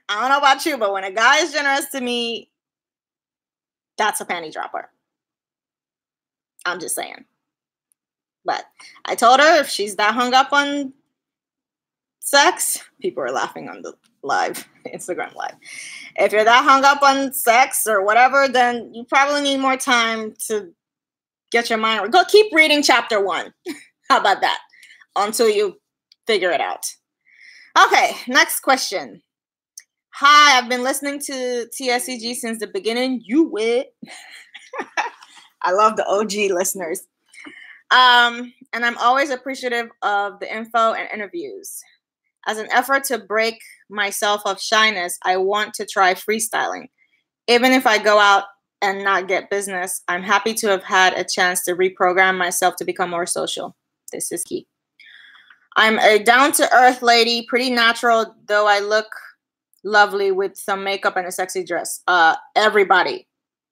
I don't know about you, but when a guy is generous to me, that's a panty dropper. I'm just saying. But I told her if she's that hung up on sex, people are laughing on the live, [LAUGHS] Instagram live. If you're that hung up on sex or whatever, then you probably need more time to get your mind. Go keep reading chapter one. [LAUGHS] How about that? Until you figure it out. Okay, next question. Hi, I've been listening to TSEG since the beginning. You wit. [LAUGHS] I love the OG listeners. Um, and I'm always appreciative of the info and interviews. As an effort to break myself of shyness, I want to try freestyling. Even if I go out and not get business, I'm happy to have had a chance to reprogram myself to become more social. This is key. I'm a down to earth lady, pretty natural, though I look lovely with some makeup and a sexy dress. Uh, everybody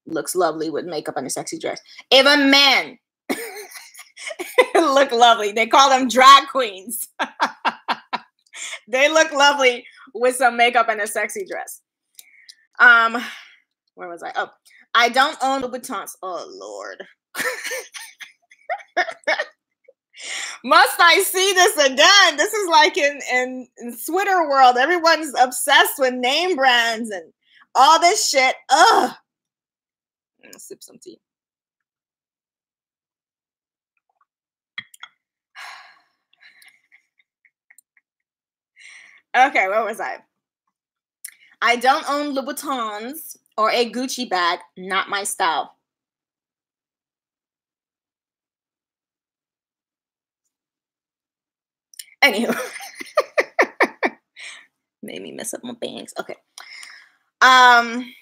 looks lovely with makeup and a sexy dress. Even men [LAUGHS] look lovely. They call them drag queens. [LAUGHS] they look lovely with some makeup and a sexy dress. Um, where was I? Oh, I don't own Louboutins. Oh Lord. [LAUGHS] Must I see this again? This is like in, in in Twitter world. Everyone's obsessed with name brands and all this shit. Ugh. Sip some tea. [SIGHS] Okay, where was I? I don't own Louboutins or a Gucci bag, not my style. Anywho, [LAUGHS] made me mess up my bangs. Okay. Um,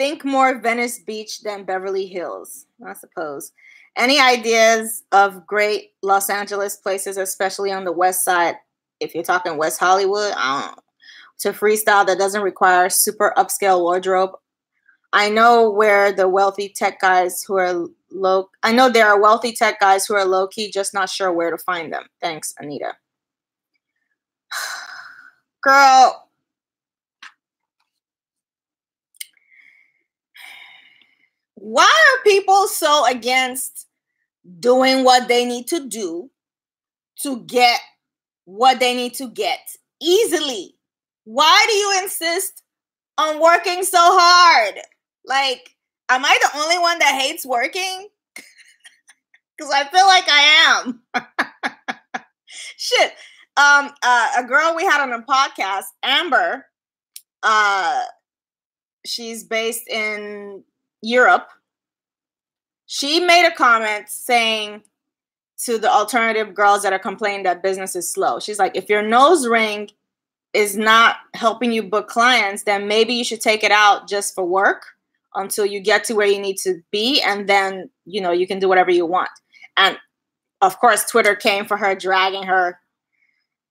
think more Venice Beach than Beverly Hills, I suppose. Any ideas of great Los Angeles places, especially on the west side? if you're talking West Hollywood, to freestyle that doesn't require super upscale wardrobe. I know where the wealthy tech guys who are low. I know there are wealthy tech guys who are low key, just not sure where to find them. Thanks, Anita. [SIGHS] Girl. Why are people so against doing what they need to do to get what they need to get easily. Why do you insist on working so hard? Like, am I the only one that hates working? [LAUGHS] Because I feel like I am. [LAUGHS] Shit. Um, uh, a girl we had on a podcast, Amber, uh, she's based in Europe. She made a comment saying to the alternative girls that are complaining that business is slow. She's like, if your nose ring is not helping you book clients, then maybe you should take it out just for work until you get to where you need to be and then, you know, you can do whatever you want. And of course, Twitter came for her dragging her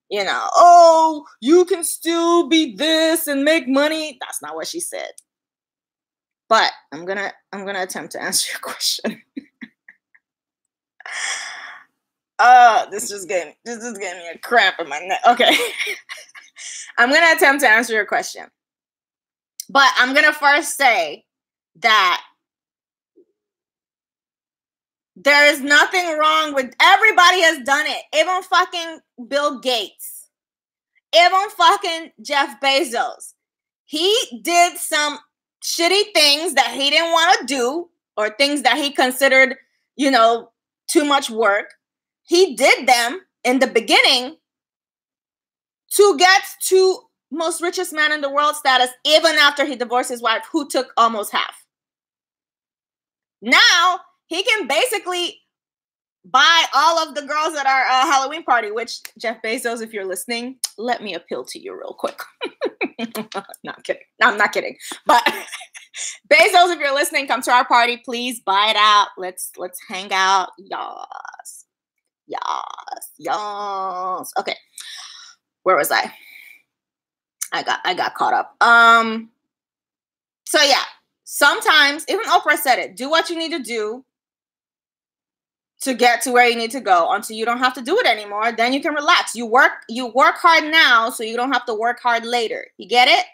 you know, oh, you can still be this and make money. That's not what she said. But I'm gonna I'm gonna attempt to answer your [LAUGHS] question. uh this just getting this is getting me a cramp in my neck. Okay. [LAUGHS] I'm gonna attempt to answer your question. But I'm gonna first say that there is nothing wrong with everybody has done it. Even fucking Bill Gates. Even fucking Jeff Bezos. He did some shitty things that he didn't want to do or things that he considered, you know, too much work. He did them in the beginning to get to most richest man in the world status even after he divorced his wife who took almost half. Now he can basically buy all of the girls at our uh, Halloween party, which Jeff Bezos, if you're listening, let me appeal to you real quick. [LAUGHS] not kidding. No, I'm not kidding. But [LAUGHS] Bezos, if you're listening, come to our party. Please buy it out. Let's let's hang out. Yas. Yas. Yas. Okay. Where was I? I got I got caught up. Um so yeah, sometimes even Oprah said it. Do what you need to do to get to where you need to go until you don't have to do it anymore then you can relax. You work you work hard now so you don't have to work hard later. You get it?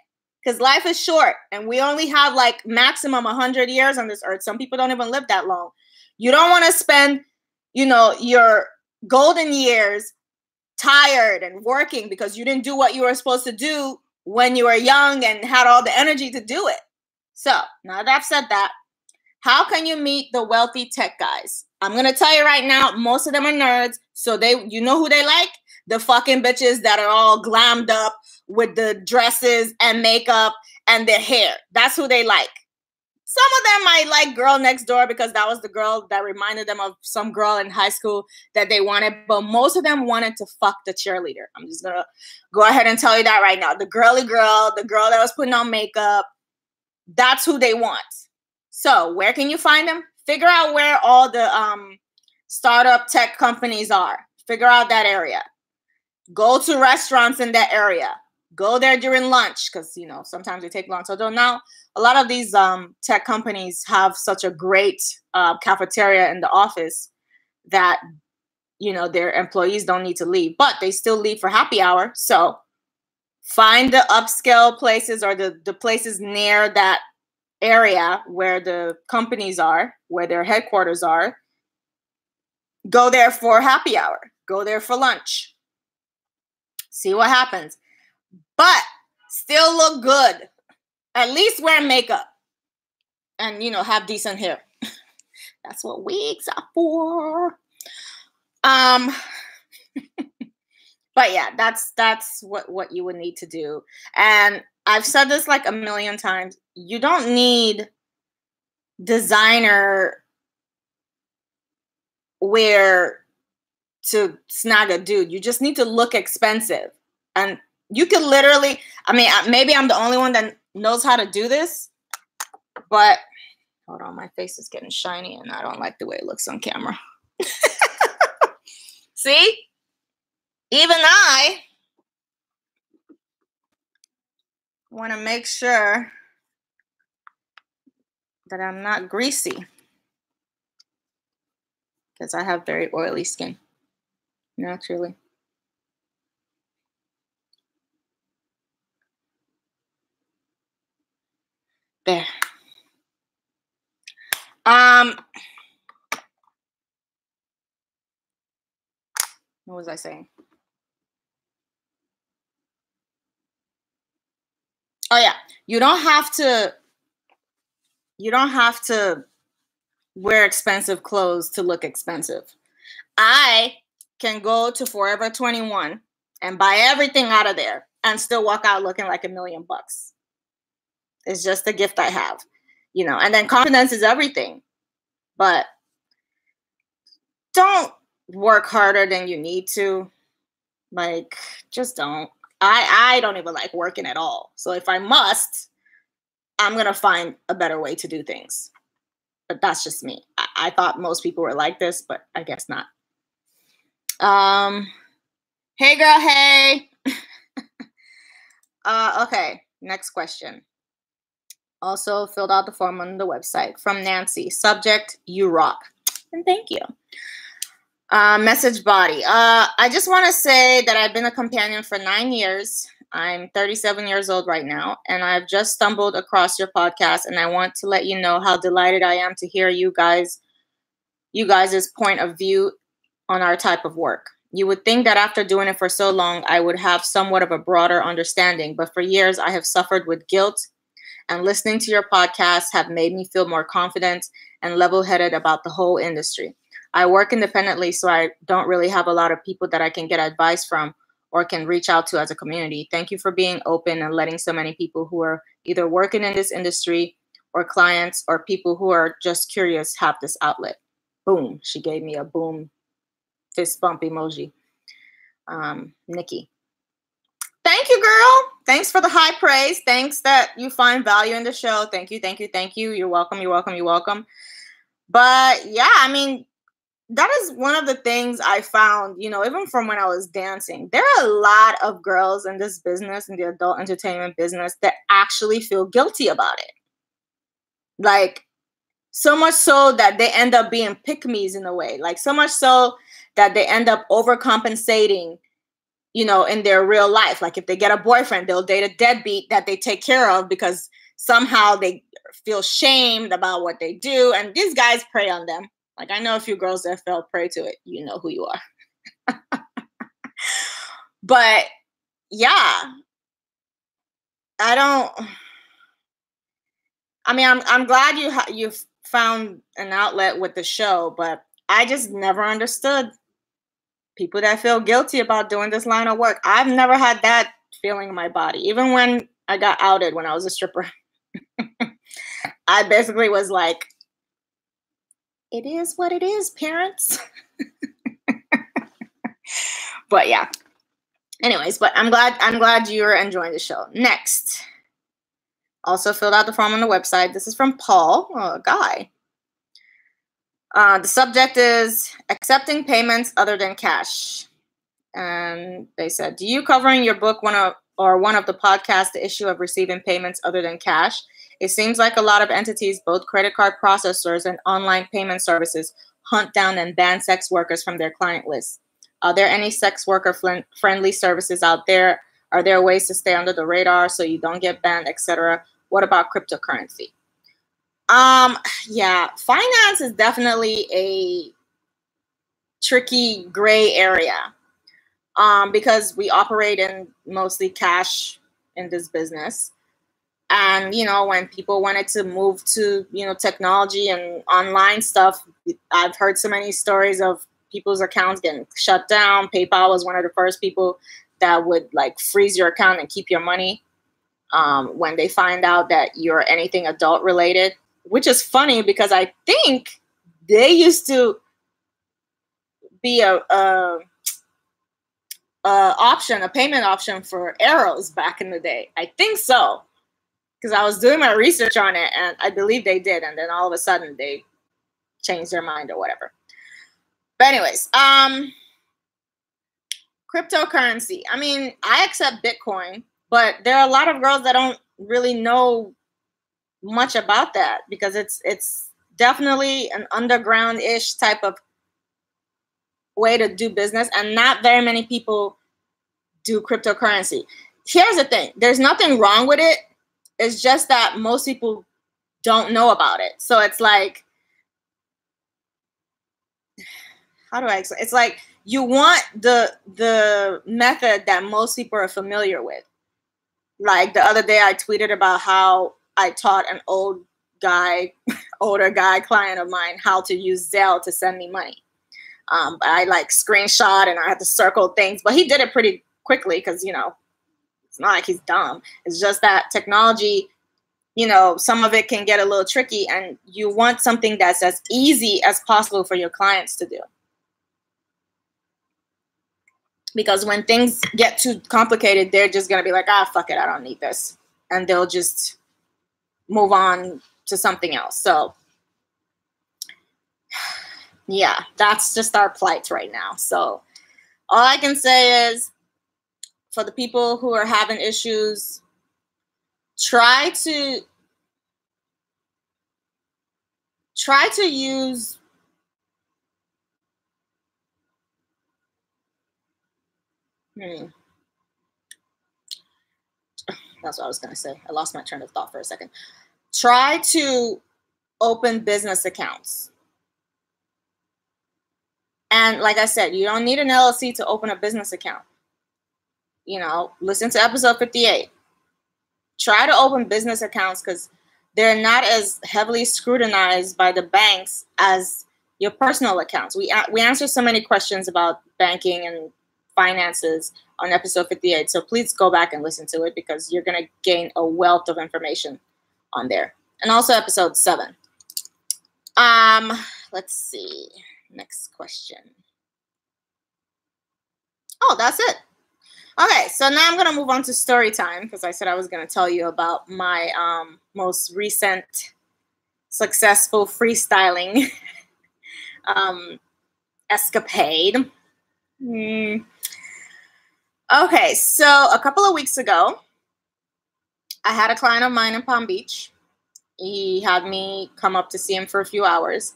Because life is short and we only have like maximum 100 years on this earth. Some people don't even live that long. You don't want to spend you know your golden years tired and working because you didn't do what you were supposed to do when you were young and had all the energy to do it. So now that i've said that how can you meet the wealthy tech guys? I'm gonna tell you right now, most of them are nerds. So they, you know who they like? The fucking bitches that are all glammed up with the dresses and makeup and their hair. That's who they like. Some of them might like Girl Next Door because that was the girl that reminded them of some girl in high school that they wanted. But most of them wanted to fuck the cheerleader. I'm just gonna go ahead and tell you that right now. The girly girl, the girl that was putting on makeup, that's who they want. So, where can you find them? Figure out where all the um, startup tech companies are. Figure out that area. Go to restaurants in that area. Go there during lunch because you know sometimes they take lunch. So now a lot of these um, tech companies have such a great uh, cafeteria in the office that you know their employees don't need to leave, but they still leave for happy hour. So find the upscale places or the the places near that area where the companies are, where their headquarters are, go there for happy hour, go there for lunch, see what happens. But still look good. At least wear makeup and, you know, have decent hair. [LAUGHS] That's what wigs are for. Um, [LAUGHS] but yeah, that's that's what what you would need to do. And I've said this like a million times. You don't need designer wear to snag a dude. You just need to look expensive. And you can literally, I mean, maybe I'm the only one that knows how to do this, but hold on, my face is getting shiny and I don't like the way it looks on camera. [LAUGHS] See? Even I want to make sure that I'm not greasy because I have very oily skin naturally. There. Um, what was I saying? Oh yeah, you don't have to. You don't have to wear expensive clothes to look expensive. I can go to Forever 21 and buy everything out of there and still walk out looking like a million bucks. It's just a gift I have, you know. And then confidence is everything. But don't work harder than you need to. Like, just don't. I I don't even like working at all. So if I must, I'm gonna find a better way to do things. But that's just me. I, I thought most people were like this, but I guess not. Um, hey girl, hey. [LAUGHS] uh, okay, next question. Also filled out the form on the website from Nancy. Subject: You rock. And thank you. Uh, message body. Uh, I just want to say that I've been a companion for nine years. I'm 37 years old right now, and I've just stumbled across your podcast, and I want to let you know how delighted I am to hear you guys, you guys' point of view on our type of work. You would think that after doing it for so long, I would have somewhat of a broader understanding, but for years I have suffered with guilt, and listening to your podcast have made me feel more confident and level-headed about the whole industry. I work independently, so I don't really have a lot of people that I can get advice from or can reach out to as a community. Thank you for being open and letting so many people who are either working in this industry or clients or people who are just curious have this outlet. Boom. She gave me a boom fist bump emoji. Um, Nikki. Thank you, girl. Thanks for the high praise. Thanks that you find value in the show. Thank you, thank you, thank you. You're welcome, you're welcome, you're welcome. But yeah, I mean, that is one of the things I found, you know, even from when I was dancing. There are a lot of girls in this business, in the adult entertainment business, that actually feel guilty about it. Like, so much so that they end up being pick me's in a way. Like, so much so that they end up overcompensating, you know, in their real life. Like, if they get a boyfriend, they'll date a deadbeat that they take care of because somehow they feel shamed about what they do. And these guys prey on them like I know a few girls that fell prey to it. You know who you are. [LAUGHS] but yeah, I don't. I mean, I'm I'm glad you ha- you found an outlet with the show, but I just never understood people that feel guilty about doing this line of work. I've never had that feeling in my body, even when I got outed when I was a stripper. [LAUGHS] I basically was like, it is what it is, parents. [LAUGHS] but yeah. Anyways, but I'm glad I'm glad you're enjoying the show. Next. Also filled out the form on the website. This is from Paul, a guy. Uh, the subject is accepting payments other than cash. And they said, Do you cover in your book one of or one of the podcasts the issue of receiving payments other than cash? It seems like a lot of entities, both credit card processors and online payment services, hunt down and ban sex workers from their client list. Are there any sex worker friendly services out there? Are there ways to stay under the radar so you don't get banned, etc.? What about cryptocurrency? Um, yeah, finance is definitely a tricky gray area um, because we operate in mostly cash in this business and you know when people wanted to move to you know technology and online stuff i've heard so many stories of people's accounts getting shut down. Paypal was one of the first people that would like freeze your account and keep your money um, when they find out that you're anything adult related which is funny because i think they used to be a, a, a option a payment option for Eros back in the day. I think so because I was doing my research on it and I believe they did, and then all of a sudden they changed their mind or whatever. But anyways, um, cryptocurrency. I mean, I accept Bitcoin, but there are a lot of girls that don't really know much about that because it's it's definitely an underground-ish type of way to do business, and not very many people do cryptocurrency. Here's the thing: there's nothing wrong with it it's just that most people don't know about it. So it's like, how do I explain? It's like you want the the method that most people are familiar with. Like the other day, I tweeted about how I taught an old guy, [LAUGHS] older guy client of mine how to use Zelle to send me money. Um, I like screenshot and I had to circle things, but he did it pretty quickly because you know it's not like he's dumb. It's just that technology, you know, some of it can get a little tricky, and you want something that's as easy as possible for your clients to do. because when things get too complicated, they're just gonna be like, ah, fuck it, I don't need this, and they'll just move on to something else. So, [SIGHS] yeah, that's just our plight right now. So, all I can say is for the people who are having issues, try to try to use hmm. That's what I was going to say. I lost my train of thought for a second. Try to open business accounts. And like I said, you don't need an LLC to open a business account. You know, listen to episode 58. Try to open business accounts because they're not as heavily scrutinized by the banks as your personal accounts. We we answer so many questions about banking and finances on episode 58. So please go back and listen to it because you're going to gain a wealth of information on there. And also episode 7. Um, let's see. Next question. Oh, that's it. Okay, so now I'm gonna move on to story time because I said I was gonna tell you about my um, most recent successful freestyling [LAUGHS] um, escapade. Mm. Okay, so a couple of weeks ago, I had a client of mine in Palm Beach. He had me come up to see him for a few hours.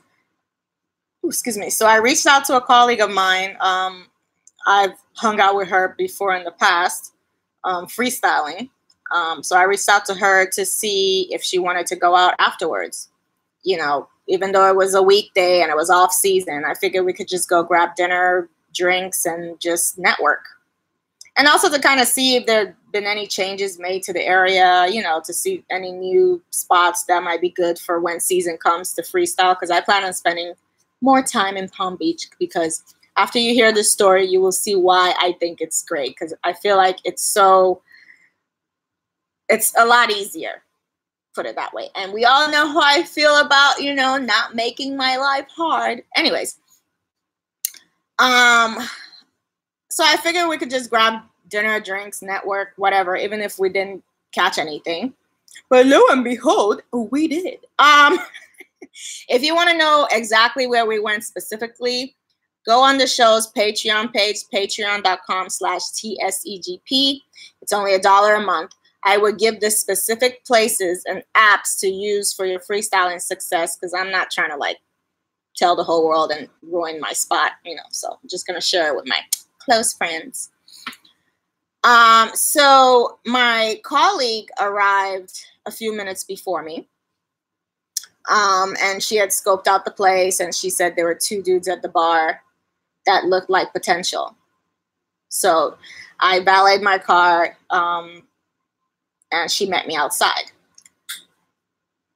Ooh, excuse me. So I reached out to a colleague of mine. Um, I've hung out with her before in the past, um, freestyling. Um, so I reached out to her to see if she wanted to go out afterwards. You know, even though it was a weekday and it was off season, I figured we could just go grab dinner, drinks, and just network. And also to kind of see if there had been any changes made to the area, you know, to see any new spots that might be good for when season comes to freestyle. Because I plan on spending more time in Palm Beach because after you hear the story, you will see why I think it's great because I feel like it's so, it's a lot easier, put it that way. And we all know how I feel about, you know, not making my life hard. Anyways, um, so I figured we could just grab dinner, drinks, network, whatever, even if we didn't catch anything. But lo and behold, we did. Um, [LAUGHS] if you want to know exactly where we went specifically, go on the show's Patreon page, patreon.com slash TSEGP. It's only a dollar a month. I would give the specific places and apps to use for your freestyling success because I'm not trying to like tell the whole world and ruin my spot, you know. So I'm just gonna share it with my close friends. Um, so my colleague arrived a few minutes before me. Um, and she had scoped out the place and she said there were two dudes at the bar that looked like potential. So I valeted my car um, and she met me outside.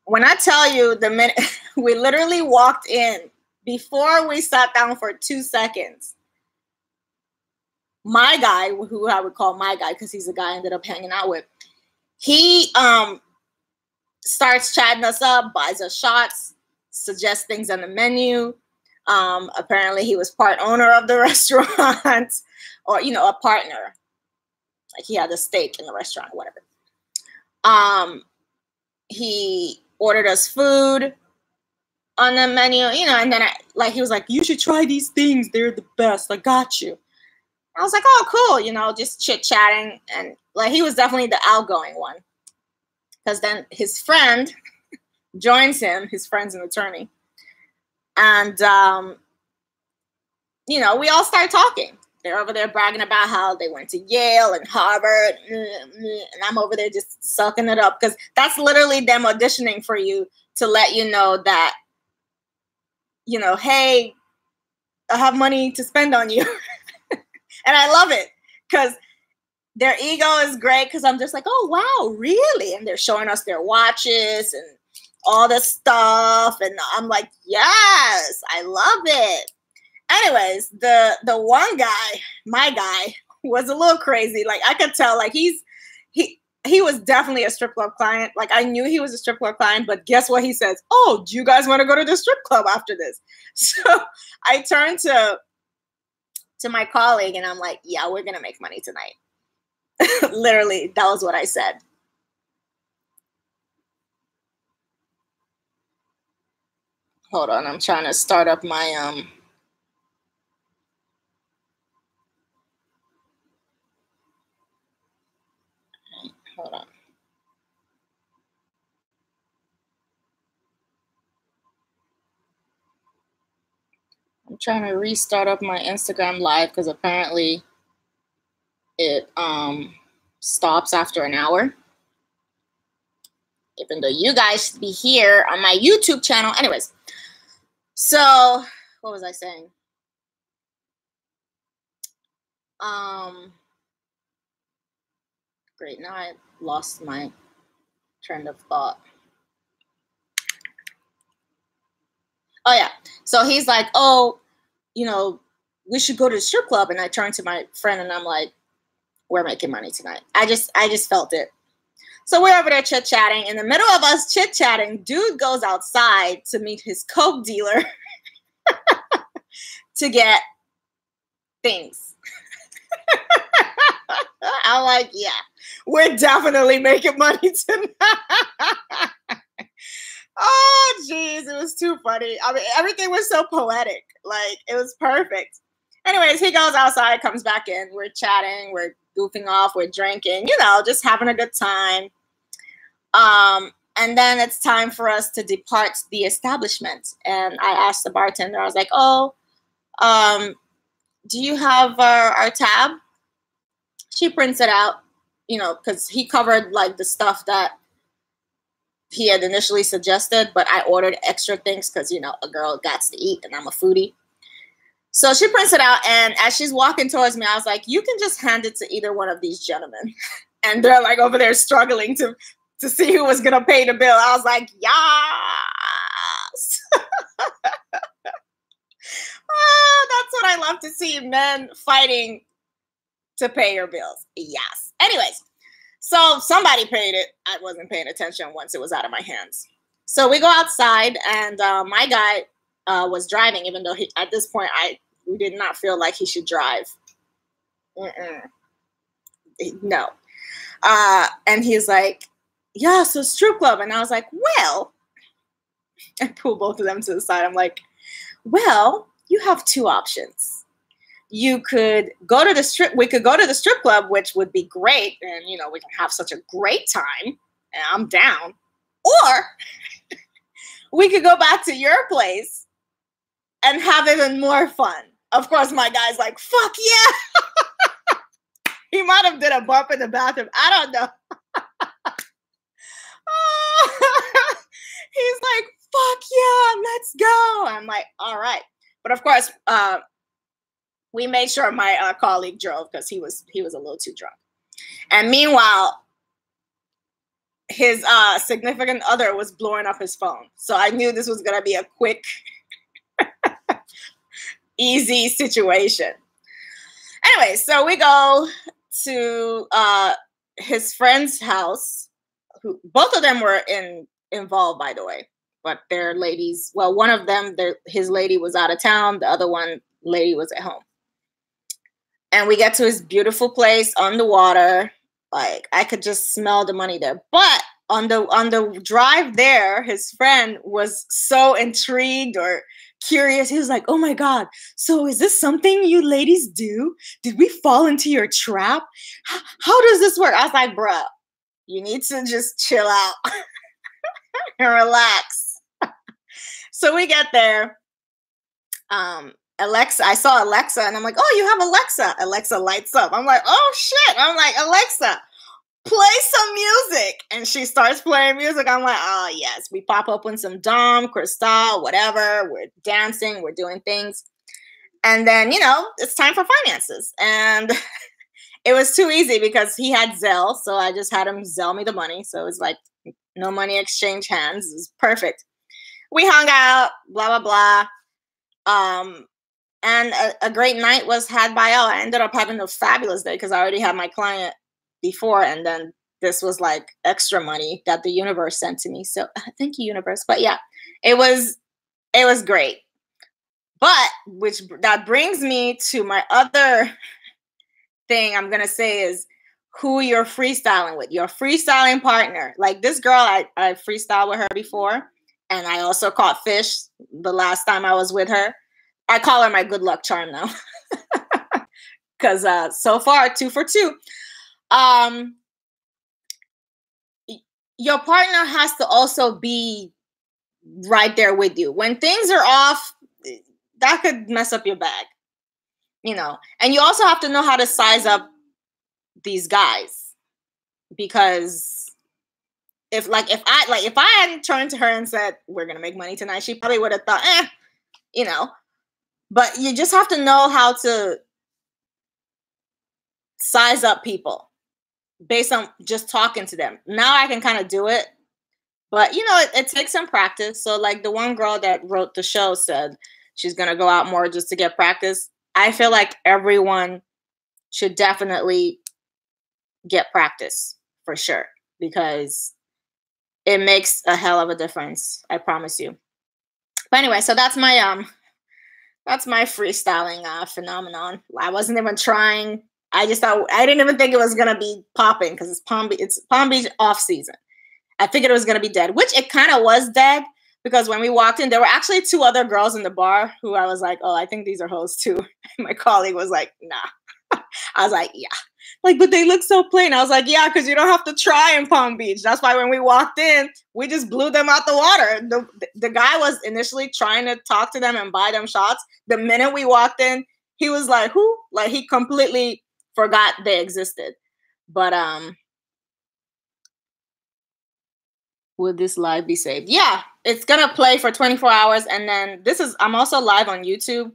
When I tell you the minute [LAUGHS] we literally walked in before we sat down for two seconds, my guy, who I would call my guy because he's the guy I ended up hanging out with, he um starts chatting us up, buys us shots, suggests things on the menu. Um, apparently, he was part owner of the [LAUGHS] restaurant, or you know, a partner. Like he had a stake in the restaurant, or whatever. Um, he ordered us food on the menu, you know, and then I like he was like, "You should try these things; they're the best. I got you." I was like, "Oh, cool," you know, just chit chatting, and like he was definitely the outgoing one, because then his friend [LAUGHS] joins him. His friend's an attorney, and, um, you know, we all start talking. They're over there bragging about how they went to Yale and Harvard. And I'm over there just sucking it up because that's literally them auditioning for you to let you know that, you know, hey, I have money to spend on you. [LAUGHS] and I love it because their ego is great because I'm just like, oh, wow, really? And they're showing us their watches and all this stuff and i'm like yes i love it. Anyways the the one guy my guy [LAUGHS] was a little crazy. Like i could tell like he's he he was definitely a strip club client. Like i knew he was a strip club client but guess what he says? Oh do you guys want to go to the strip club after this? [LAUGHS] So i turned to to my colleague and I'm like, yeah, we're to make money tonight. [LAUGHS] Literally, that was what I said. Hold on, I'm trying to start up my um Hold on. I'm trying to restart up my Instagram live because apparently it um stops after an hour. Even though you guys should be here on my YouTube channel. Anyways, so what was I saying? Um great. Now I lost my trend of thought. Oh yeah. So he's like, "Oh, you know, we should go to the strip club." And I turned to my friend and I'm like, "We're making money tonight." I just I just felt it. So we're over there chit chatting. In the middle of us chit chatting, dude goes outside to meet his coke dealer [LAUGHS] to get things. [LAUGHS] I'm like, yeah, we're definitely making money tonight. [LAUGHS] oh, jeez, it was too funny. I mean, everything was so poetic. Like, it was perfect. Anyways, he goes outside, comes back in. We're chatting, we're goofing off, we're drinking, you know, just having a good time. Um, and then it's time for us to depart the establishment. And I asked the bartender, I was like, oh, um, do you have our, our tab? She prints it out, you know, because he covered like the stuff that he had initially suggested, but I ordered extra things because, you know, a girl gets to eat and I'm a foodie. So she prints it out, and as she's walking towards me, I was like, "You can just hand it to either one of these gentlemen," [LAUGHS] and they're like over there struggling to to see who was gonna pay the bill. I was like, "Yes!" [LAUGHS] oh, that's what I love to see men fighting to pay your bills. Yes. Anyways, so somebody paid it. I wasn't paying attention once it was out of my hands. So we go outside, and uh, my guy uh, was driving, even though he, at this point I we did not feel like he should drive. Mm-mm. No. Uh, and he's like, yeah, so strip club. And I was like, well, [LAUGHS] I pull both of them to the side. I'm like, well, you have two options you could go to the strip we could go to the strip club which would be great and you know we can have such a great time and i'm down or [LAUGHS] we could go back to your place and have even more fun. Of course my guy's like fuck yeah. [LAUGHS] He might have did a bump in the bathroom. I don't know. [LAUGHS] He's like fuck yeah let's go. I'm like all right. But of course uh, we made sure my uh, colleague drove because he was he was a little too drunk. And meanwhile, his uh, significant other was blowing up his phone. So I knew this was gonna be a quick, easy situation. Anyway, so we go to uh, his friend's house. Who both of them were in involved, by the way. But their ladies, well, one of them, their his lady was out of town. The other one lady was at home and we get to his beautiful place on the water. Like I could just smell the money there. But on the on the drive there, his friend was so intrigued or curious. He was like, "Oh my god! So is this something you ladies do? Did we fall into your trap? How, how does this work?" I was like, "Bruh, you need to just chill out [LAUGHS] and relax." [LAUGHS] so we get there. Um, Alexa, I saw Alexa and I'm like, oh, you have Alexa. Alexa lights up. I'm like, oh shit. I'm like, Alexa, play some music. And she starts playing music. I'm like, oh, yes. We pop up with some Dom, Cristal, whatever. We're dancing, we're doing things. And then, you know, it's time for finances. And [LAUGHS] it was too easy because he had Zelle. So I just had him Zelle me the money. So it was like no money exchange hands. It was perfect. We hung out, blah, blah, blah. Um, and a, a, great night was had by all. I ended up having a fabulous day because I already had my client before, and then this was like extra money that the universe sent to me. So [LAUGHS] thank you, universe. But yeah, it was it was great. but which that brings me to my other [LAUGHS] thing I'm gonna say is who you're freestyling with, your freestyling partner. Like this girl, I, I freestyled with her before, and I also caught fish the last time I was with her. I call her my good luck charm now. [LAUGHS] Cause uh so far two for two. Um your partner has to also be right there with you. When things are off, that could mess up your bag. You know, and you also have to know how to size up these guys because if like if I like if I hadn't turned to her and said we're gonna make money tonight, she probably would have thought, eh, you know. But you just have to know how to size up people based on just talking to them. Now I can kind of do it, but you know, it, it takes some practice. So like the one girl that wrote the show said she's gonna go out more just to get practice. I feel like everyone should definitely get practice for sure because it makes a hell of a difference. I promise you. But anyway, so that's my um that's my freestyling uh phenomenon. I wasn't even trying. I just thought I didn't even think it was gonna be popping because it's Palm Beach. It's Palm Beach off season. I figured it was gonna be dead, which it kind of was dead because when we walked in, there were actually two other girls in the bar who I was like, oh, I think these are hoes too. [LAUGHS] My colleague was like, nah. [LAUGHS] I was like, yeah, like, but they look so plain. I was like, yeah, because you don't have to try in Palm Beach. That's why when we walked in, we just blew them out the water. The, the guy was initially trying to talk to them and buy them shots. The minute we walked in, he was like, who? Like he completely forgot they existed. But um would this live be saved? Yeah, it's gonna play for 24 hours. And then this is I'm also live on YouTube.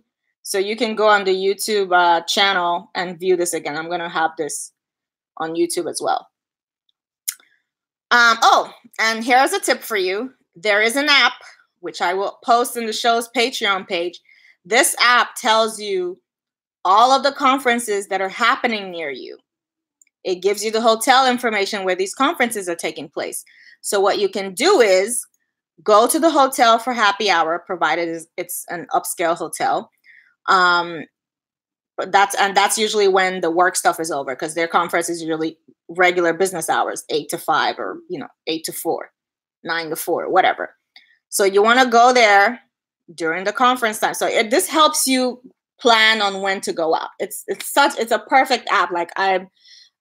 So you can go on the YouTube uh, channel and view this again. I'm going to have this on YouTube as well. Um, oh, and here's a tip for you. There is an app, which I will post in the show's Patreon page. This app tells you all of the conferences that are happening near you. It gives you the hotel information where these conferences are taking place. So what you can do is go to the hotel for happy hour, provided it's an upscale hotel. Um, that's and that's usually when the work stuff is over because their conference is usually regular business hours, eight to five or you know eight to four, nine to four, whatever. So you want to go there during the conference time. So it, this helps you plan on when to go out. It's it's such it's a perfect app. Like I'm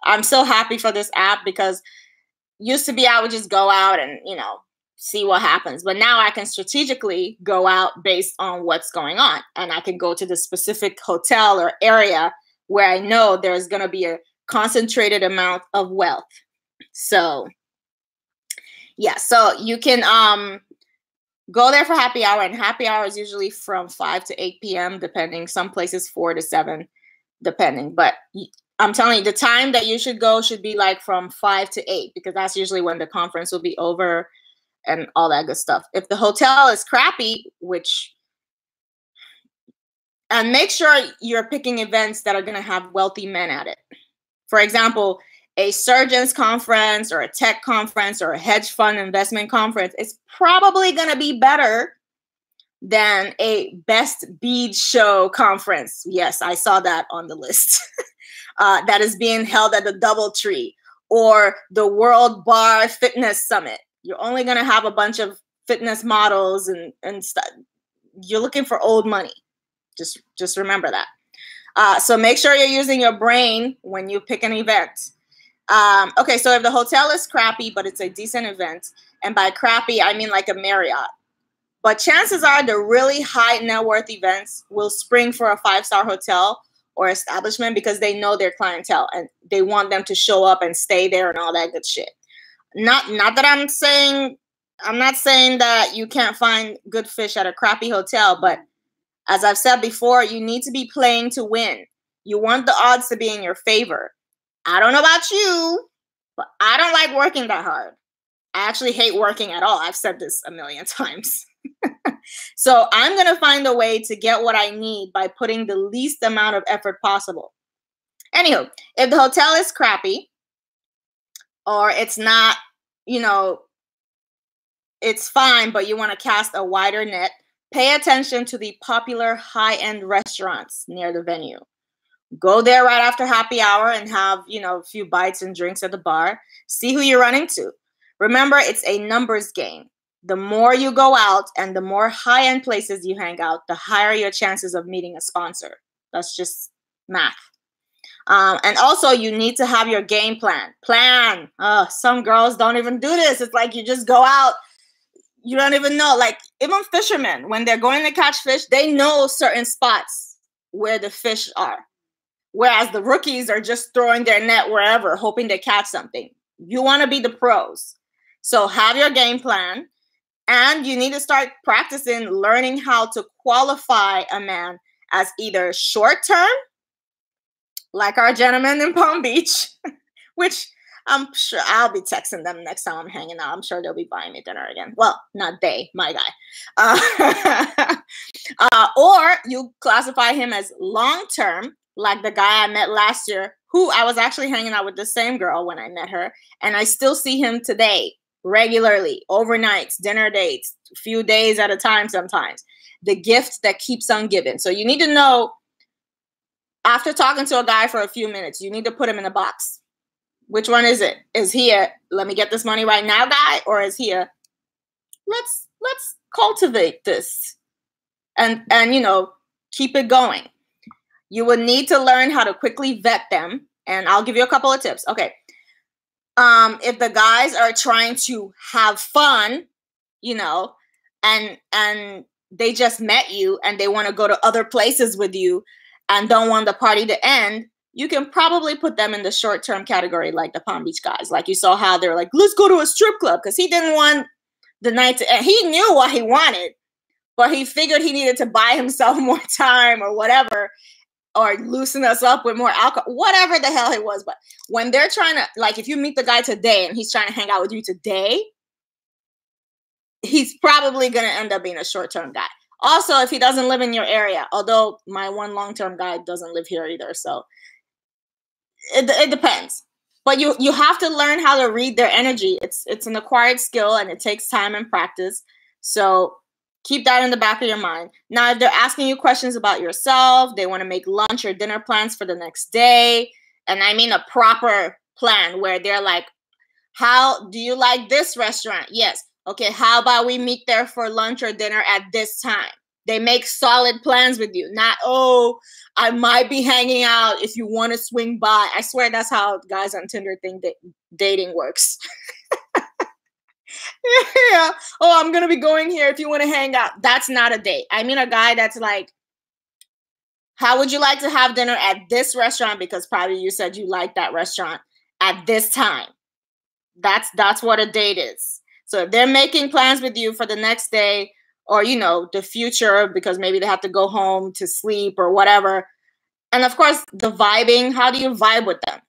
I'm so happy for this app because used to be I would just go out and you know see what happens. But now I can strategically go out based on what's going on. And I can go to the specific hotel or area where I know there's going to be a concentrated amount of wealth. So, yeah, so you can um go there for happy hour and happy hour is usually from 5 to 8 p.m. depending some places 4 to 7 depending but I'm telling you the time that you should go should be like from 5 to 8 because that's usually when the conference will be over and all that good stuff. If the hotel is crappy, which and make sure you're picking events that are going to have wealthy men at it. For example, a surgeons conference or a tech conference or a hedge fund investment conference is probably going to be better than a best bead show conference. Yes, I saw that on the list. [LAUGHS] uh, that is being held at the Doubletree or the World Bar Fitness Summit you're only going to have a bunch of fitness models and and stuff. You're looking for old money. Just just remember that. Uh, so make sure you're using your brain when you pick an event. Um, okay, so if the hotel is crappy, but it's a decent event, and by crappy I mean like a Marriott, but chances are the really high net worth events will spring for a five star hotel or establishment because they know their clientele and they want them to show up and stay there and all that good shit not not that I'm saying I'm not saying that you can't find good fish at a crappy hotel, but as I've said before, you need to be playing to win. You want the odds to be in your favor. I don't know about you, but I don't like working that hard. I actually hate working at all. I've said this a million [LAUGHS] times. so I'm going to find a way to get what I need by putting the least amount of effort possible. Anywho, if the hotel is crappy or it's not you know, it's fine, but you want to cast a wider net. pay attention to the popular high-end restaurants near the venue. Go there right after happy hour and have, you know, a few bites and drinks at the bar. See who you're running to. Remember, it's a numbers game. The more you go out and the more high-end places you hang out, the higher your chances of meeting a sponsor. That's just math. Um, and also, you need to have your game plan. Plan. Uh, some girls don't even do this. It's like you just go out you don't even know. Like even fishermen, when they're going to catch fish, they know certain spots where the fish are. Whereas the rookies are just throwing their net wherever, hoping to catch something. You want to be the pros. So have your game plan. And you need to start practicing learning how to qualify a man as either short term, like our gentleman in Palm Beach, [LAUGHS] which I'm sure I'll be texting them next time I'm hanging out. I'm sure they'll be buying me dinner again. Well, not they, my guy. Uh, [LAUGHS] uh, or you classify him as long term, like the guy I met last year, who I was actually hanging out with the same girl when I met her, and I still see him today regularly, overnights, dinner dates, a few days at a time sometimes. The gift that keeps on giving. So you need to know after talking to a guy for a few minutes, you need to put him in a box which one is it? Is he a let me get this money right now guy, or is he a let's let's cultivate this and and you know keep it going. You will need to learn how to quickly vet them, and I'll give you a couple of tips. Okay. Um, if the guys are trying to have fun, you know, and and they just met you and they want to go to other places with you and don't want the party to end, you can probably put them in the short term category, like the Palm Beach guys. Like you saw how they're like, let's go to a strip club because he didn't want the night to end. He knew what he wanted, but he figured he needed to buy himself [LAUGHS] more time or whatever, or loosen us up with more alcohol, whatever the hell it was. But when they're trying to, like, if you meet the guy today and he's trying to hang out with you today, he's probably going to end up being a short term guy. Also, if he doesn't live in your area, although my one long term guy doesn't live here either. So it, it depends but you you have to learn how to read their energy it's it's an acquired skill and it takes time and practice so keep that in the back of your mind now if they're asking you questions about yourself they want to make lunch or dinner plans for the next day and i mean a proper plan where they're like how do you like this restaurant yes okay how about we meet there for lunch or dinner at this time they make solid plans with you. Not, oh, I might be hanging out if you want to swing by. I swear that's how guys on Tinder think that dating works. [LAUGHS] yeah. Oh, I'm gonna be going here if you want to hang out. That's not a date. I mean a guy that's like, how would you like to have dinner at this restaurant? Because probably you said you like that restaurant at this time. That's that's what a date is. So if they're making plans with you for the next day, or you know the future because maybe they have to go home to sleep or whatever and of course the vibing how do you vibe with them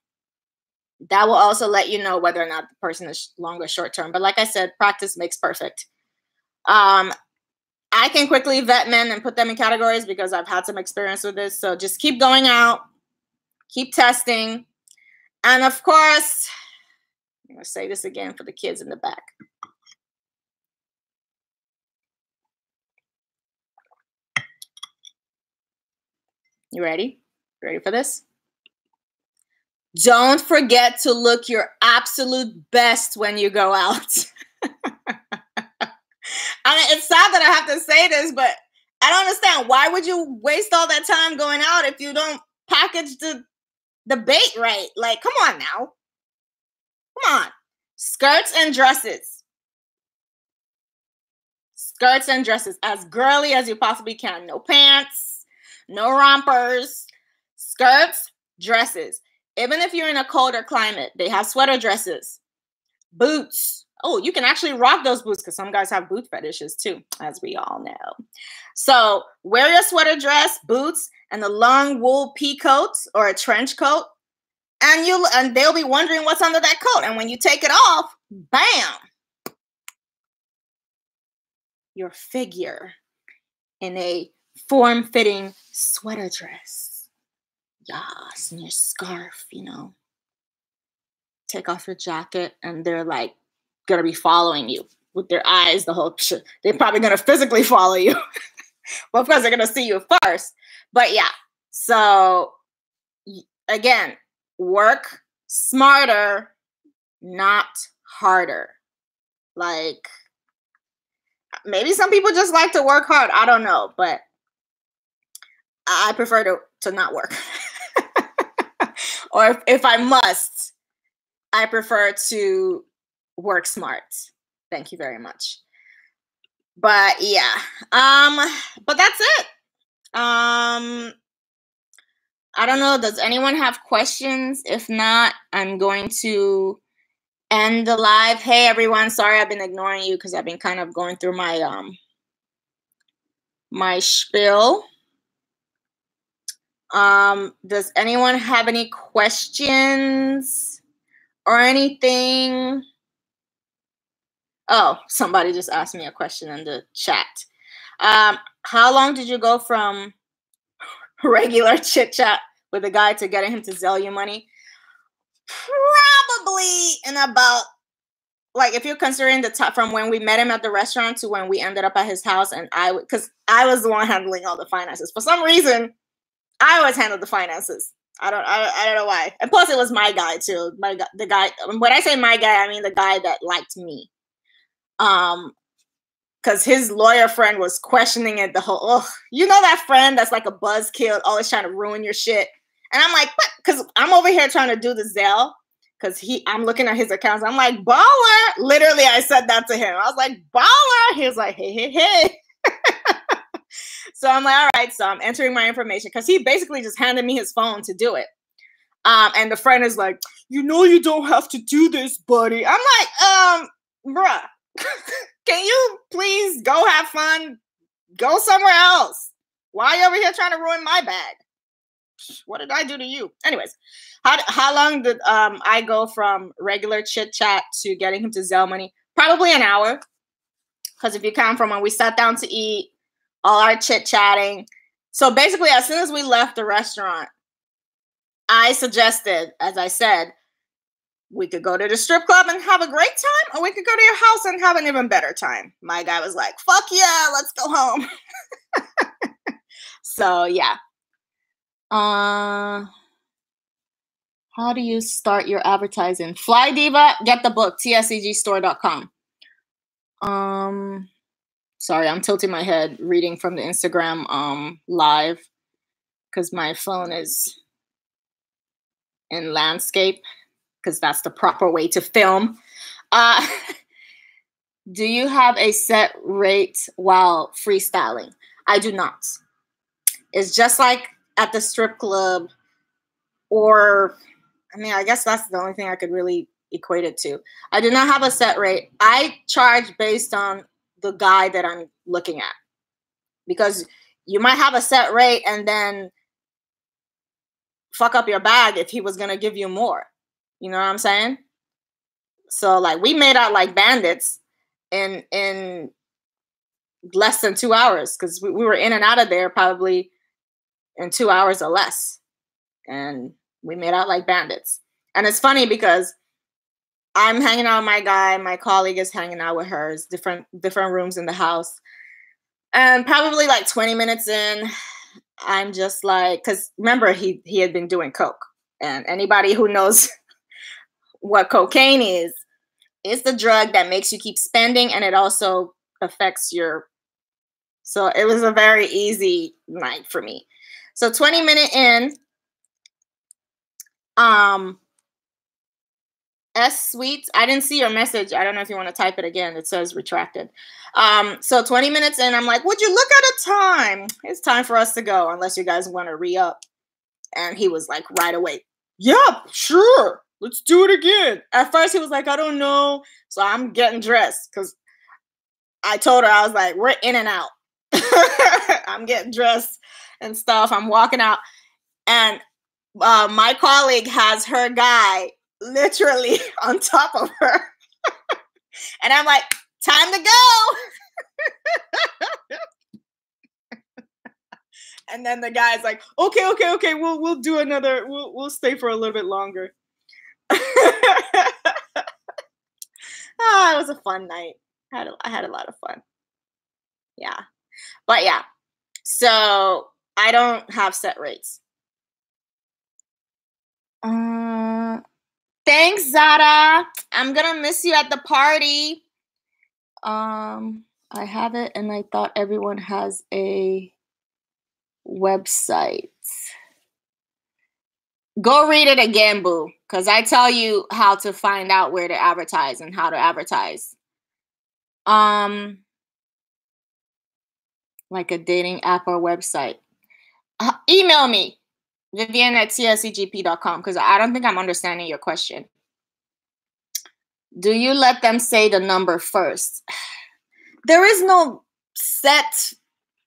that will also let you know whether or not the person is long or short term but like i said practice makes perfect um i can quickly vet men and put them in categories because i've had some experience with this so just keep going out keep testing and of course i'm going to say this again for the kids in the back You ready? Ready for this? Don't forget to look your absolute best when you go out. [LAUGHS] I mean, it's sad that I have to say this, but I don't understand. Why would you waste all that time going out if you don't package the the bait right? Like, come on now. Come on. Skirts and dresses. Skirts and dresses as girly as you possibly can. No pants no rompers, skirts, dresses. Even if you're in a colder climate, they have sweater dresses, boots. Oh, you can actually rock those boots because some guys have boot fetishes too, as we all know. So wear your sweater dress, boots, and the long wool pea coat or a trench coat, and you and they'll be wondering what's under that coat. And when you take it off, bam, your figure in a form-fitting sweater dress. And your scarf, you know. Take off your jacket, and they're like gonna be following you. with their eyes the whole. They're probably gonna physically follow you. [LAUGHS] well, of course they're gonna see you first. But yeah, so again, work smarter, not harder. Like maybe some people just like to work hard. I don't know, but I prefer to, to not work. [LAUGHS] or if, if I must, I prefer to work smart. Thank you very much. But yeah. Um but that's it. Um I don't know, does anyone have questions? If not, I'm going to end the live. Hey everyone, sorry I've been ignoring you cuz I've been kind of going through my um my spiel. Um does anyone have any questions or anything? Oh, somebody just asked me a question in the chat. Um, how long did you go from [LAUGHS] regular chit chat with a guy to getting him to Zelle you money? Probably in about like if you're considering the top from when we met him at the restaurant to when we ended up at his house and I because I was the one handling all the finances. For some reason, I always handled the finances. I don't I, I don't know why. And plus it was my guy too. My the guy when I say my guy, I mean the guy that liked me. Um because his lawyer friend was questioning it the whole oh you know that friend that's like a buzzkill always trying to ruin your shit? And i'm like because i'm over here trying to do the Zelle because he i'm looking at his accounts. I'm like baller! Literally i said that to him. I was like baller! He was like hey hey hey so i'm like all right so i'm entering my information because he basically just handed me his phone to do it um, and the friend is like you know you don't have to do this buddy i'm like um bruh [LAUGHS] Can you please go have fun? Go somewhere else. Why are you over here trying to ruin my bag? What did I do to you? Anyways, how how long did um I go from regular chit chat to getting him to Zelle money? Probably an hour. Because if you count from when we sat down to eat, all our chit chatting. So basically, as soon as we left the restaurant, I suggested, as I said, we could go to the strip club and have a great time, or we could go to your house and have an even better time. My guy was like, fuck yeah, let's go home. [LAUGHS] so yeah. Uh how do you start your advertising? Fly Diva, get the book, tsegstore.com. Um sorry, I'm tilting my head reading from the Instagram um live because my phone is in landscape because that's the proper way to film. Uh, [LAUGHS] do you have a set rate while freestyling? I do not. It's just like at the strip club, or I mean, I guess that's the only thing I could really equate it to. I do not have a set rate. I charge based on the guy that I'm looking at because you might have a set rate and then fuck up your bag if he was going to give you more. You know what I'm saying? So like we made out like bandits in in less than two hours because we, we were in and out of there probably in two hours or less. And we made out like bandits. And it's funny because I'm hanging out with my guy, my colleague is hanging out with hers, different different rooms in the house. And probably like 20 minutes in, I'm just like, because remember he he had been doing coke, and anybody who knows [LAUGHS] what cocaine is. It's the drug that makes you keep spending and it also affects your. So it was a very easy night for me. So 20 minute in, um, S Sweets, I didn't see your message. I don't know if you want to type it again. It says retracted. Um, so 20 minutes in, I'm like, would you look at a time? It's time for us to go, unless you guys want to re up. And he was like, right away, yeah, sure let's do it again. At first, he was like, I don't know. So I'm getting dressed because I told her, I was like, we're in and out. [LAUGHS] I'm getting dressed and stuff. I'm walking out. And uh, my colleague has her guy literally [LAUGHS] on top of her. [LAUGHS] and I'm like, time to go. [LAUGHS] and then the guy's like, okay, okay, okay, we'll we'll do another, we'll we'll stay for a little bit longer. ah, it was a fun night. I had a, I had a lot of fun. Yeah. But yeah. So I don't have set rates. Uh, thanks, Zara. I'm gonna miss you at the party. Um, I have it, and I thought everyone has a website. Go read it again, boo, because I tell you how to find out where to advertise and how to advertise. Um, like a dating app or website. Uh, email me, Vivian at tsegp.com, because I don't think I'm understanding your question. Do you let them say the number first? [SIGHS] There is no set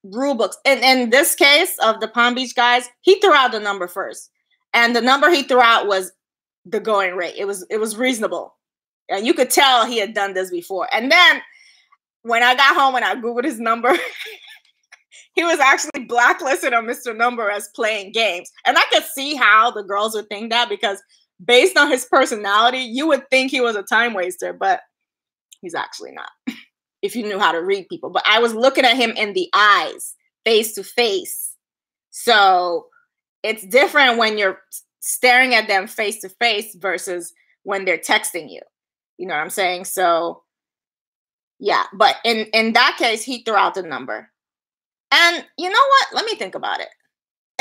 rule books. And in this case of the Palm Beach guys, he threw out the number first. And the number he threw out was the going rate. It was it was reasonable. And you could tell he had done this before. And then when I got home and I Googled his number, [LAUGHS] he was actually blacklisted on Mr. Number as playing games. And I could see how the girls would think that because based on his personality, you would think he was a time waster, but he's actually not. [LAUGHS] if you knew how to read people. But I was looking at him in the eyes, face to face. So it's different when you're staring at them face to face versus when they're texting you. You know what I'm saying? So yeah, but in in that case, he threw out the number. And you know what? Let me think about it.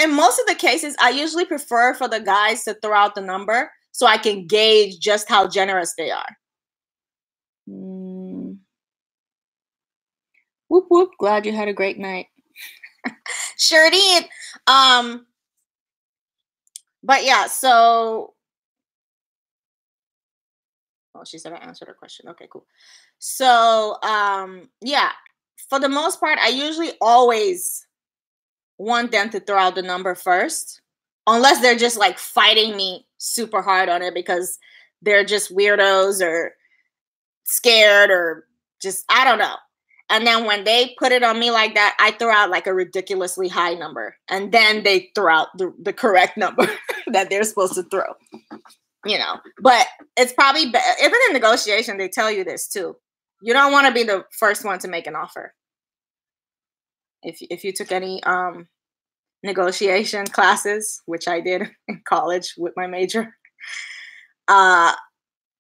In most of the cases, I usually prefer for the guys to throw out the number so I can gauge just how generous they are. Mm. Whoop whoop! Glad you had a great night. [LAUGHS] sure did. Um, but yeah, so oh, she said I answered her question. Okay, cool. So um, yeah, for the most part, I usually always want them to throw out the number first, unless they're just like fighting me super hard on it because they're just weirdos or scared or just I don't know. And then when they put it on me like that, I throw out like a ridiculously high number. And then they throw out the, the correct [LAUGHS] number that they're supposed to throw. You know, but it's probably be- even in negotiation, they tell you this too. You don't want to be the first one to make an offer. If if you took any um negotiation classes, which I did [LAUGHS] in college with my major, uh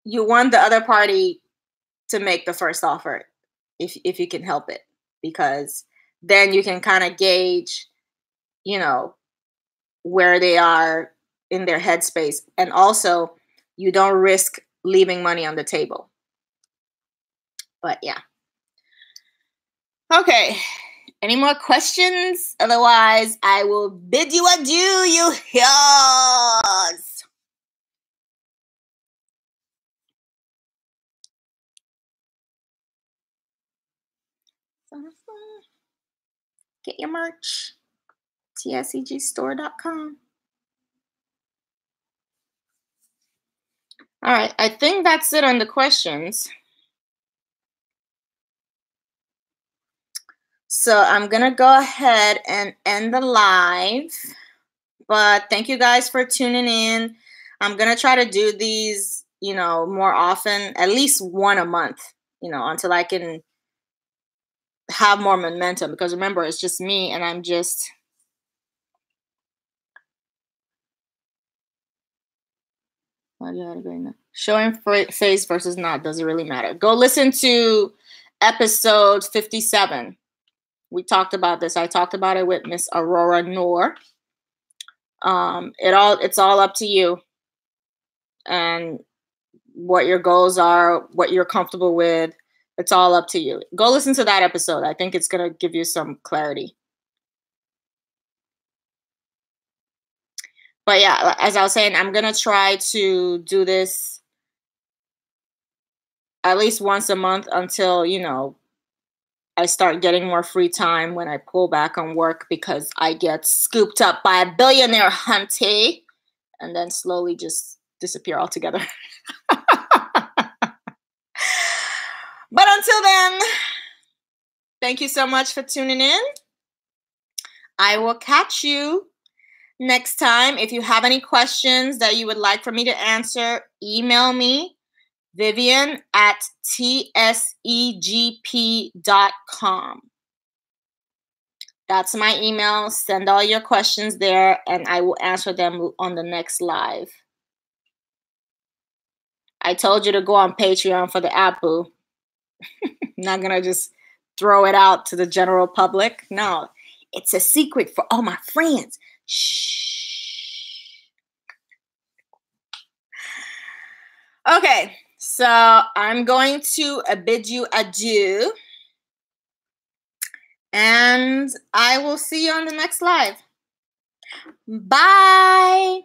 you want the other party to make the first offer if if you can help it because then you can kind of gauge you know where they are in their headspace and also you don't risk leaving money on the table. But yeah. Okay any more questions otherwise i will bid you adieu you hears Get your merch. tsegstore.com. All right, I think that's it on the questions. So I'm going to go ahead and end the live. But thank you guys for tuning in. I'm going to try to do these, you know, more often, at least one a month, you know, until I can have more momentum because remember it's just me and I'm just showing face versus not does it really matter go listen to episode 57 we talked about this i talked about it with miss aurora noor um it all it's all up to you and what your goals are what you're comfortable with it's all up to you. Go listen to that episode. I think it's going to give you some clarity. But yeah, as I was saying, I'm going to try to do this at least once a month until, you know, I start getting more free time when I pull back on work because I get scooped up by a billionaire hunty and then slowly just disappear altogether. [LAUGHS] But until then, thank you so much for tuning in. I will catch you next time. If you have any questions that you would like for me to answer, email me Vivian at tsegp.com. That's my email. Send all your questions there and I will answer them on the next live. I told you to go on Patreon for the Apple. [LAUGHS] Not gonna just throw it out to the general public. No, it's a secret for all my friends. Shh. Okay, so I'm going to uh, bid you adieu. And I will see you on the next live. Bye.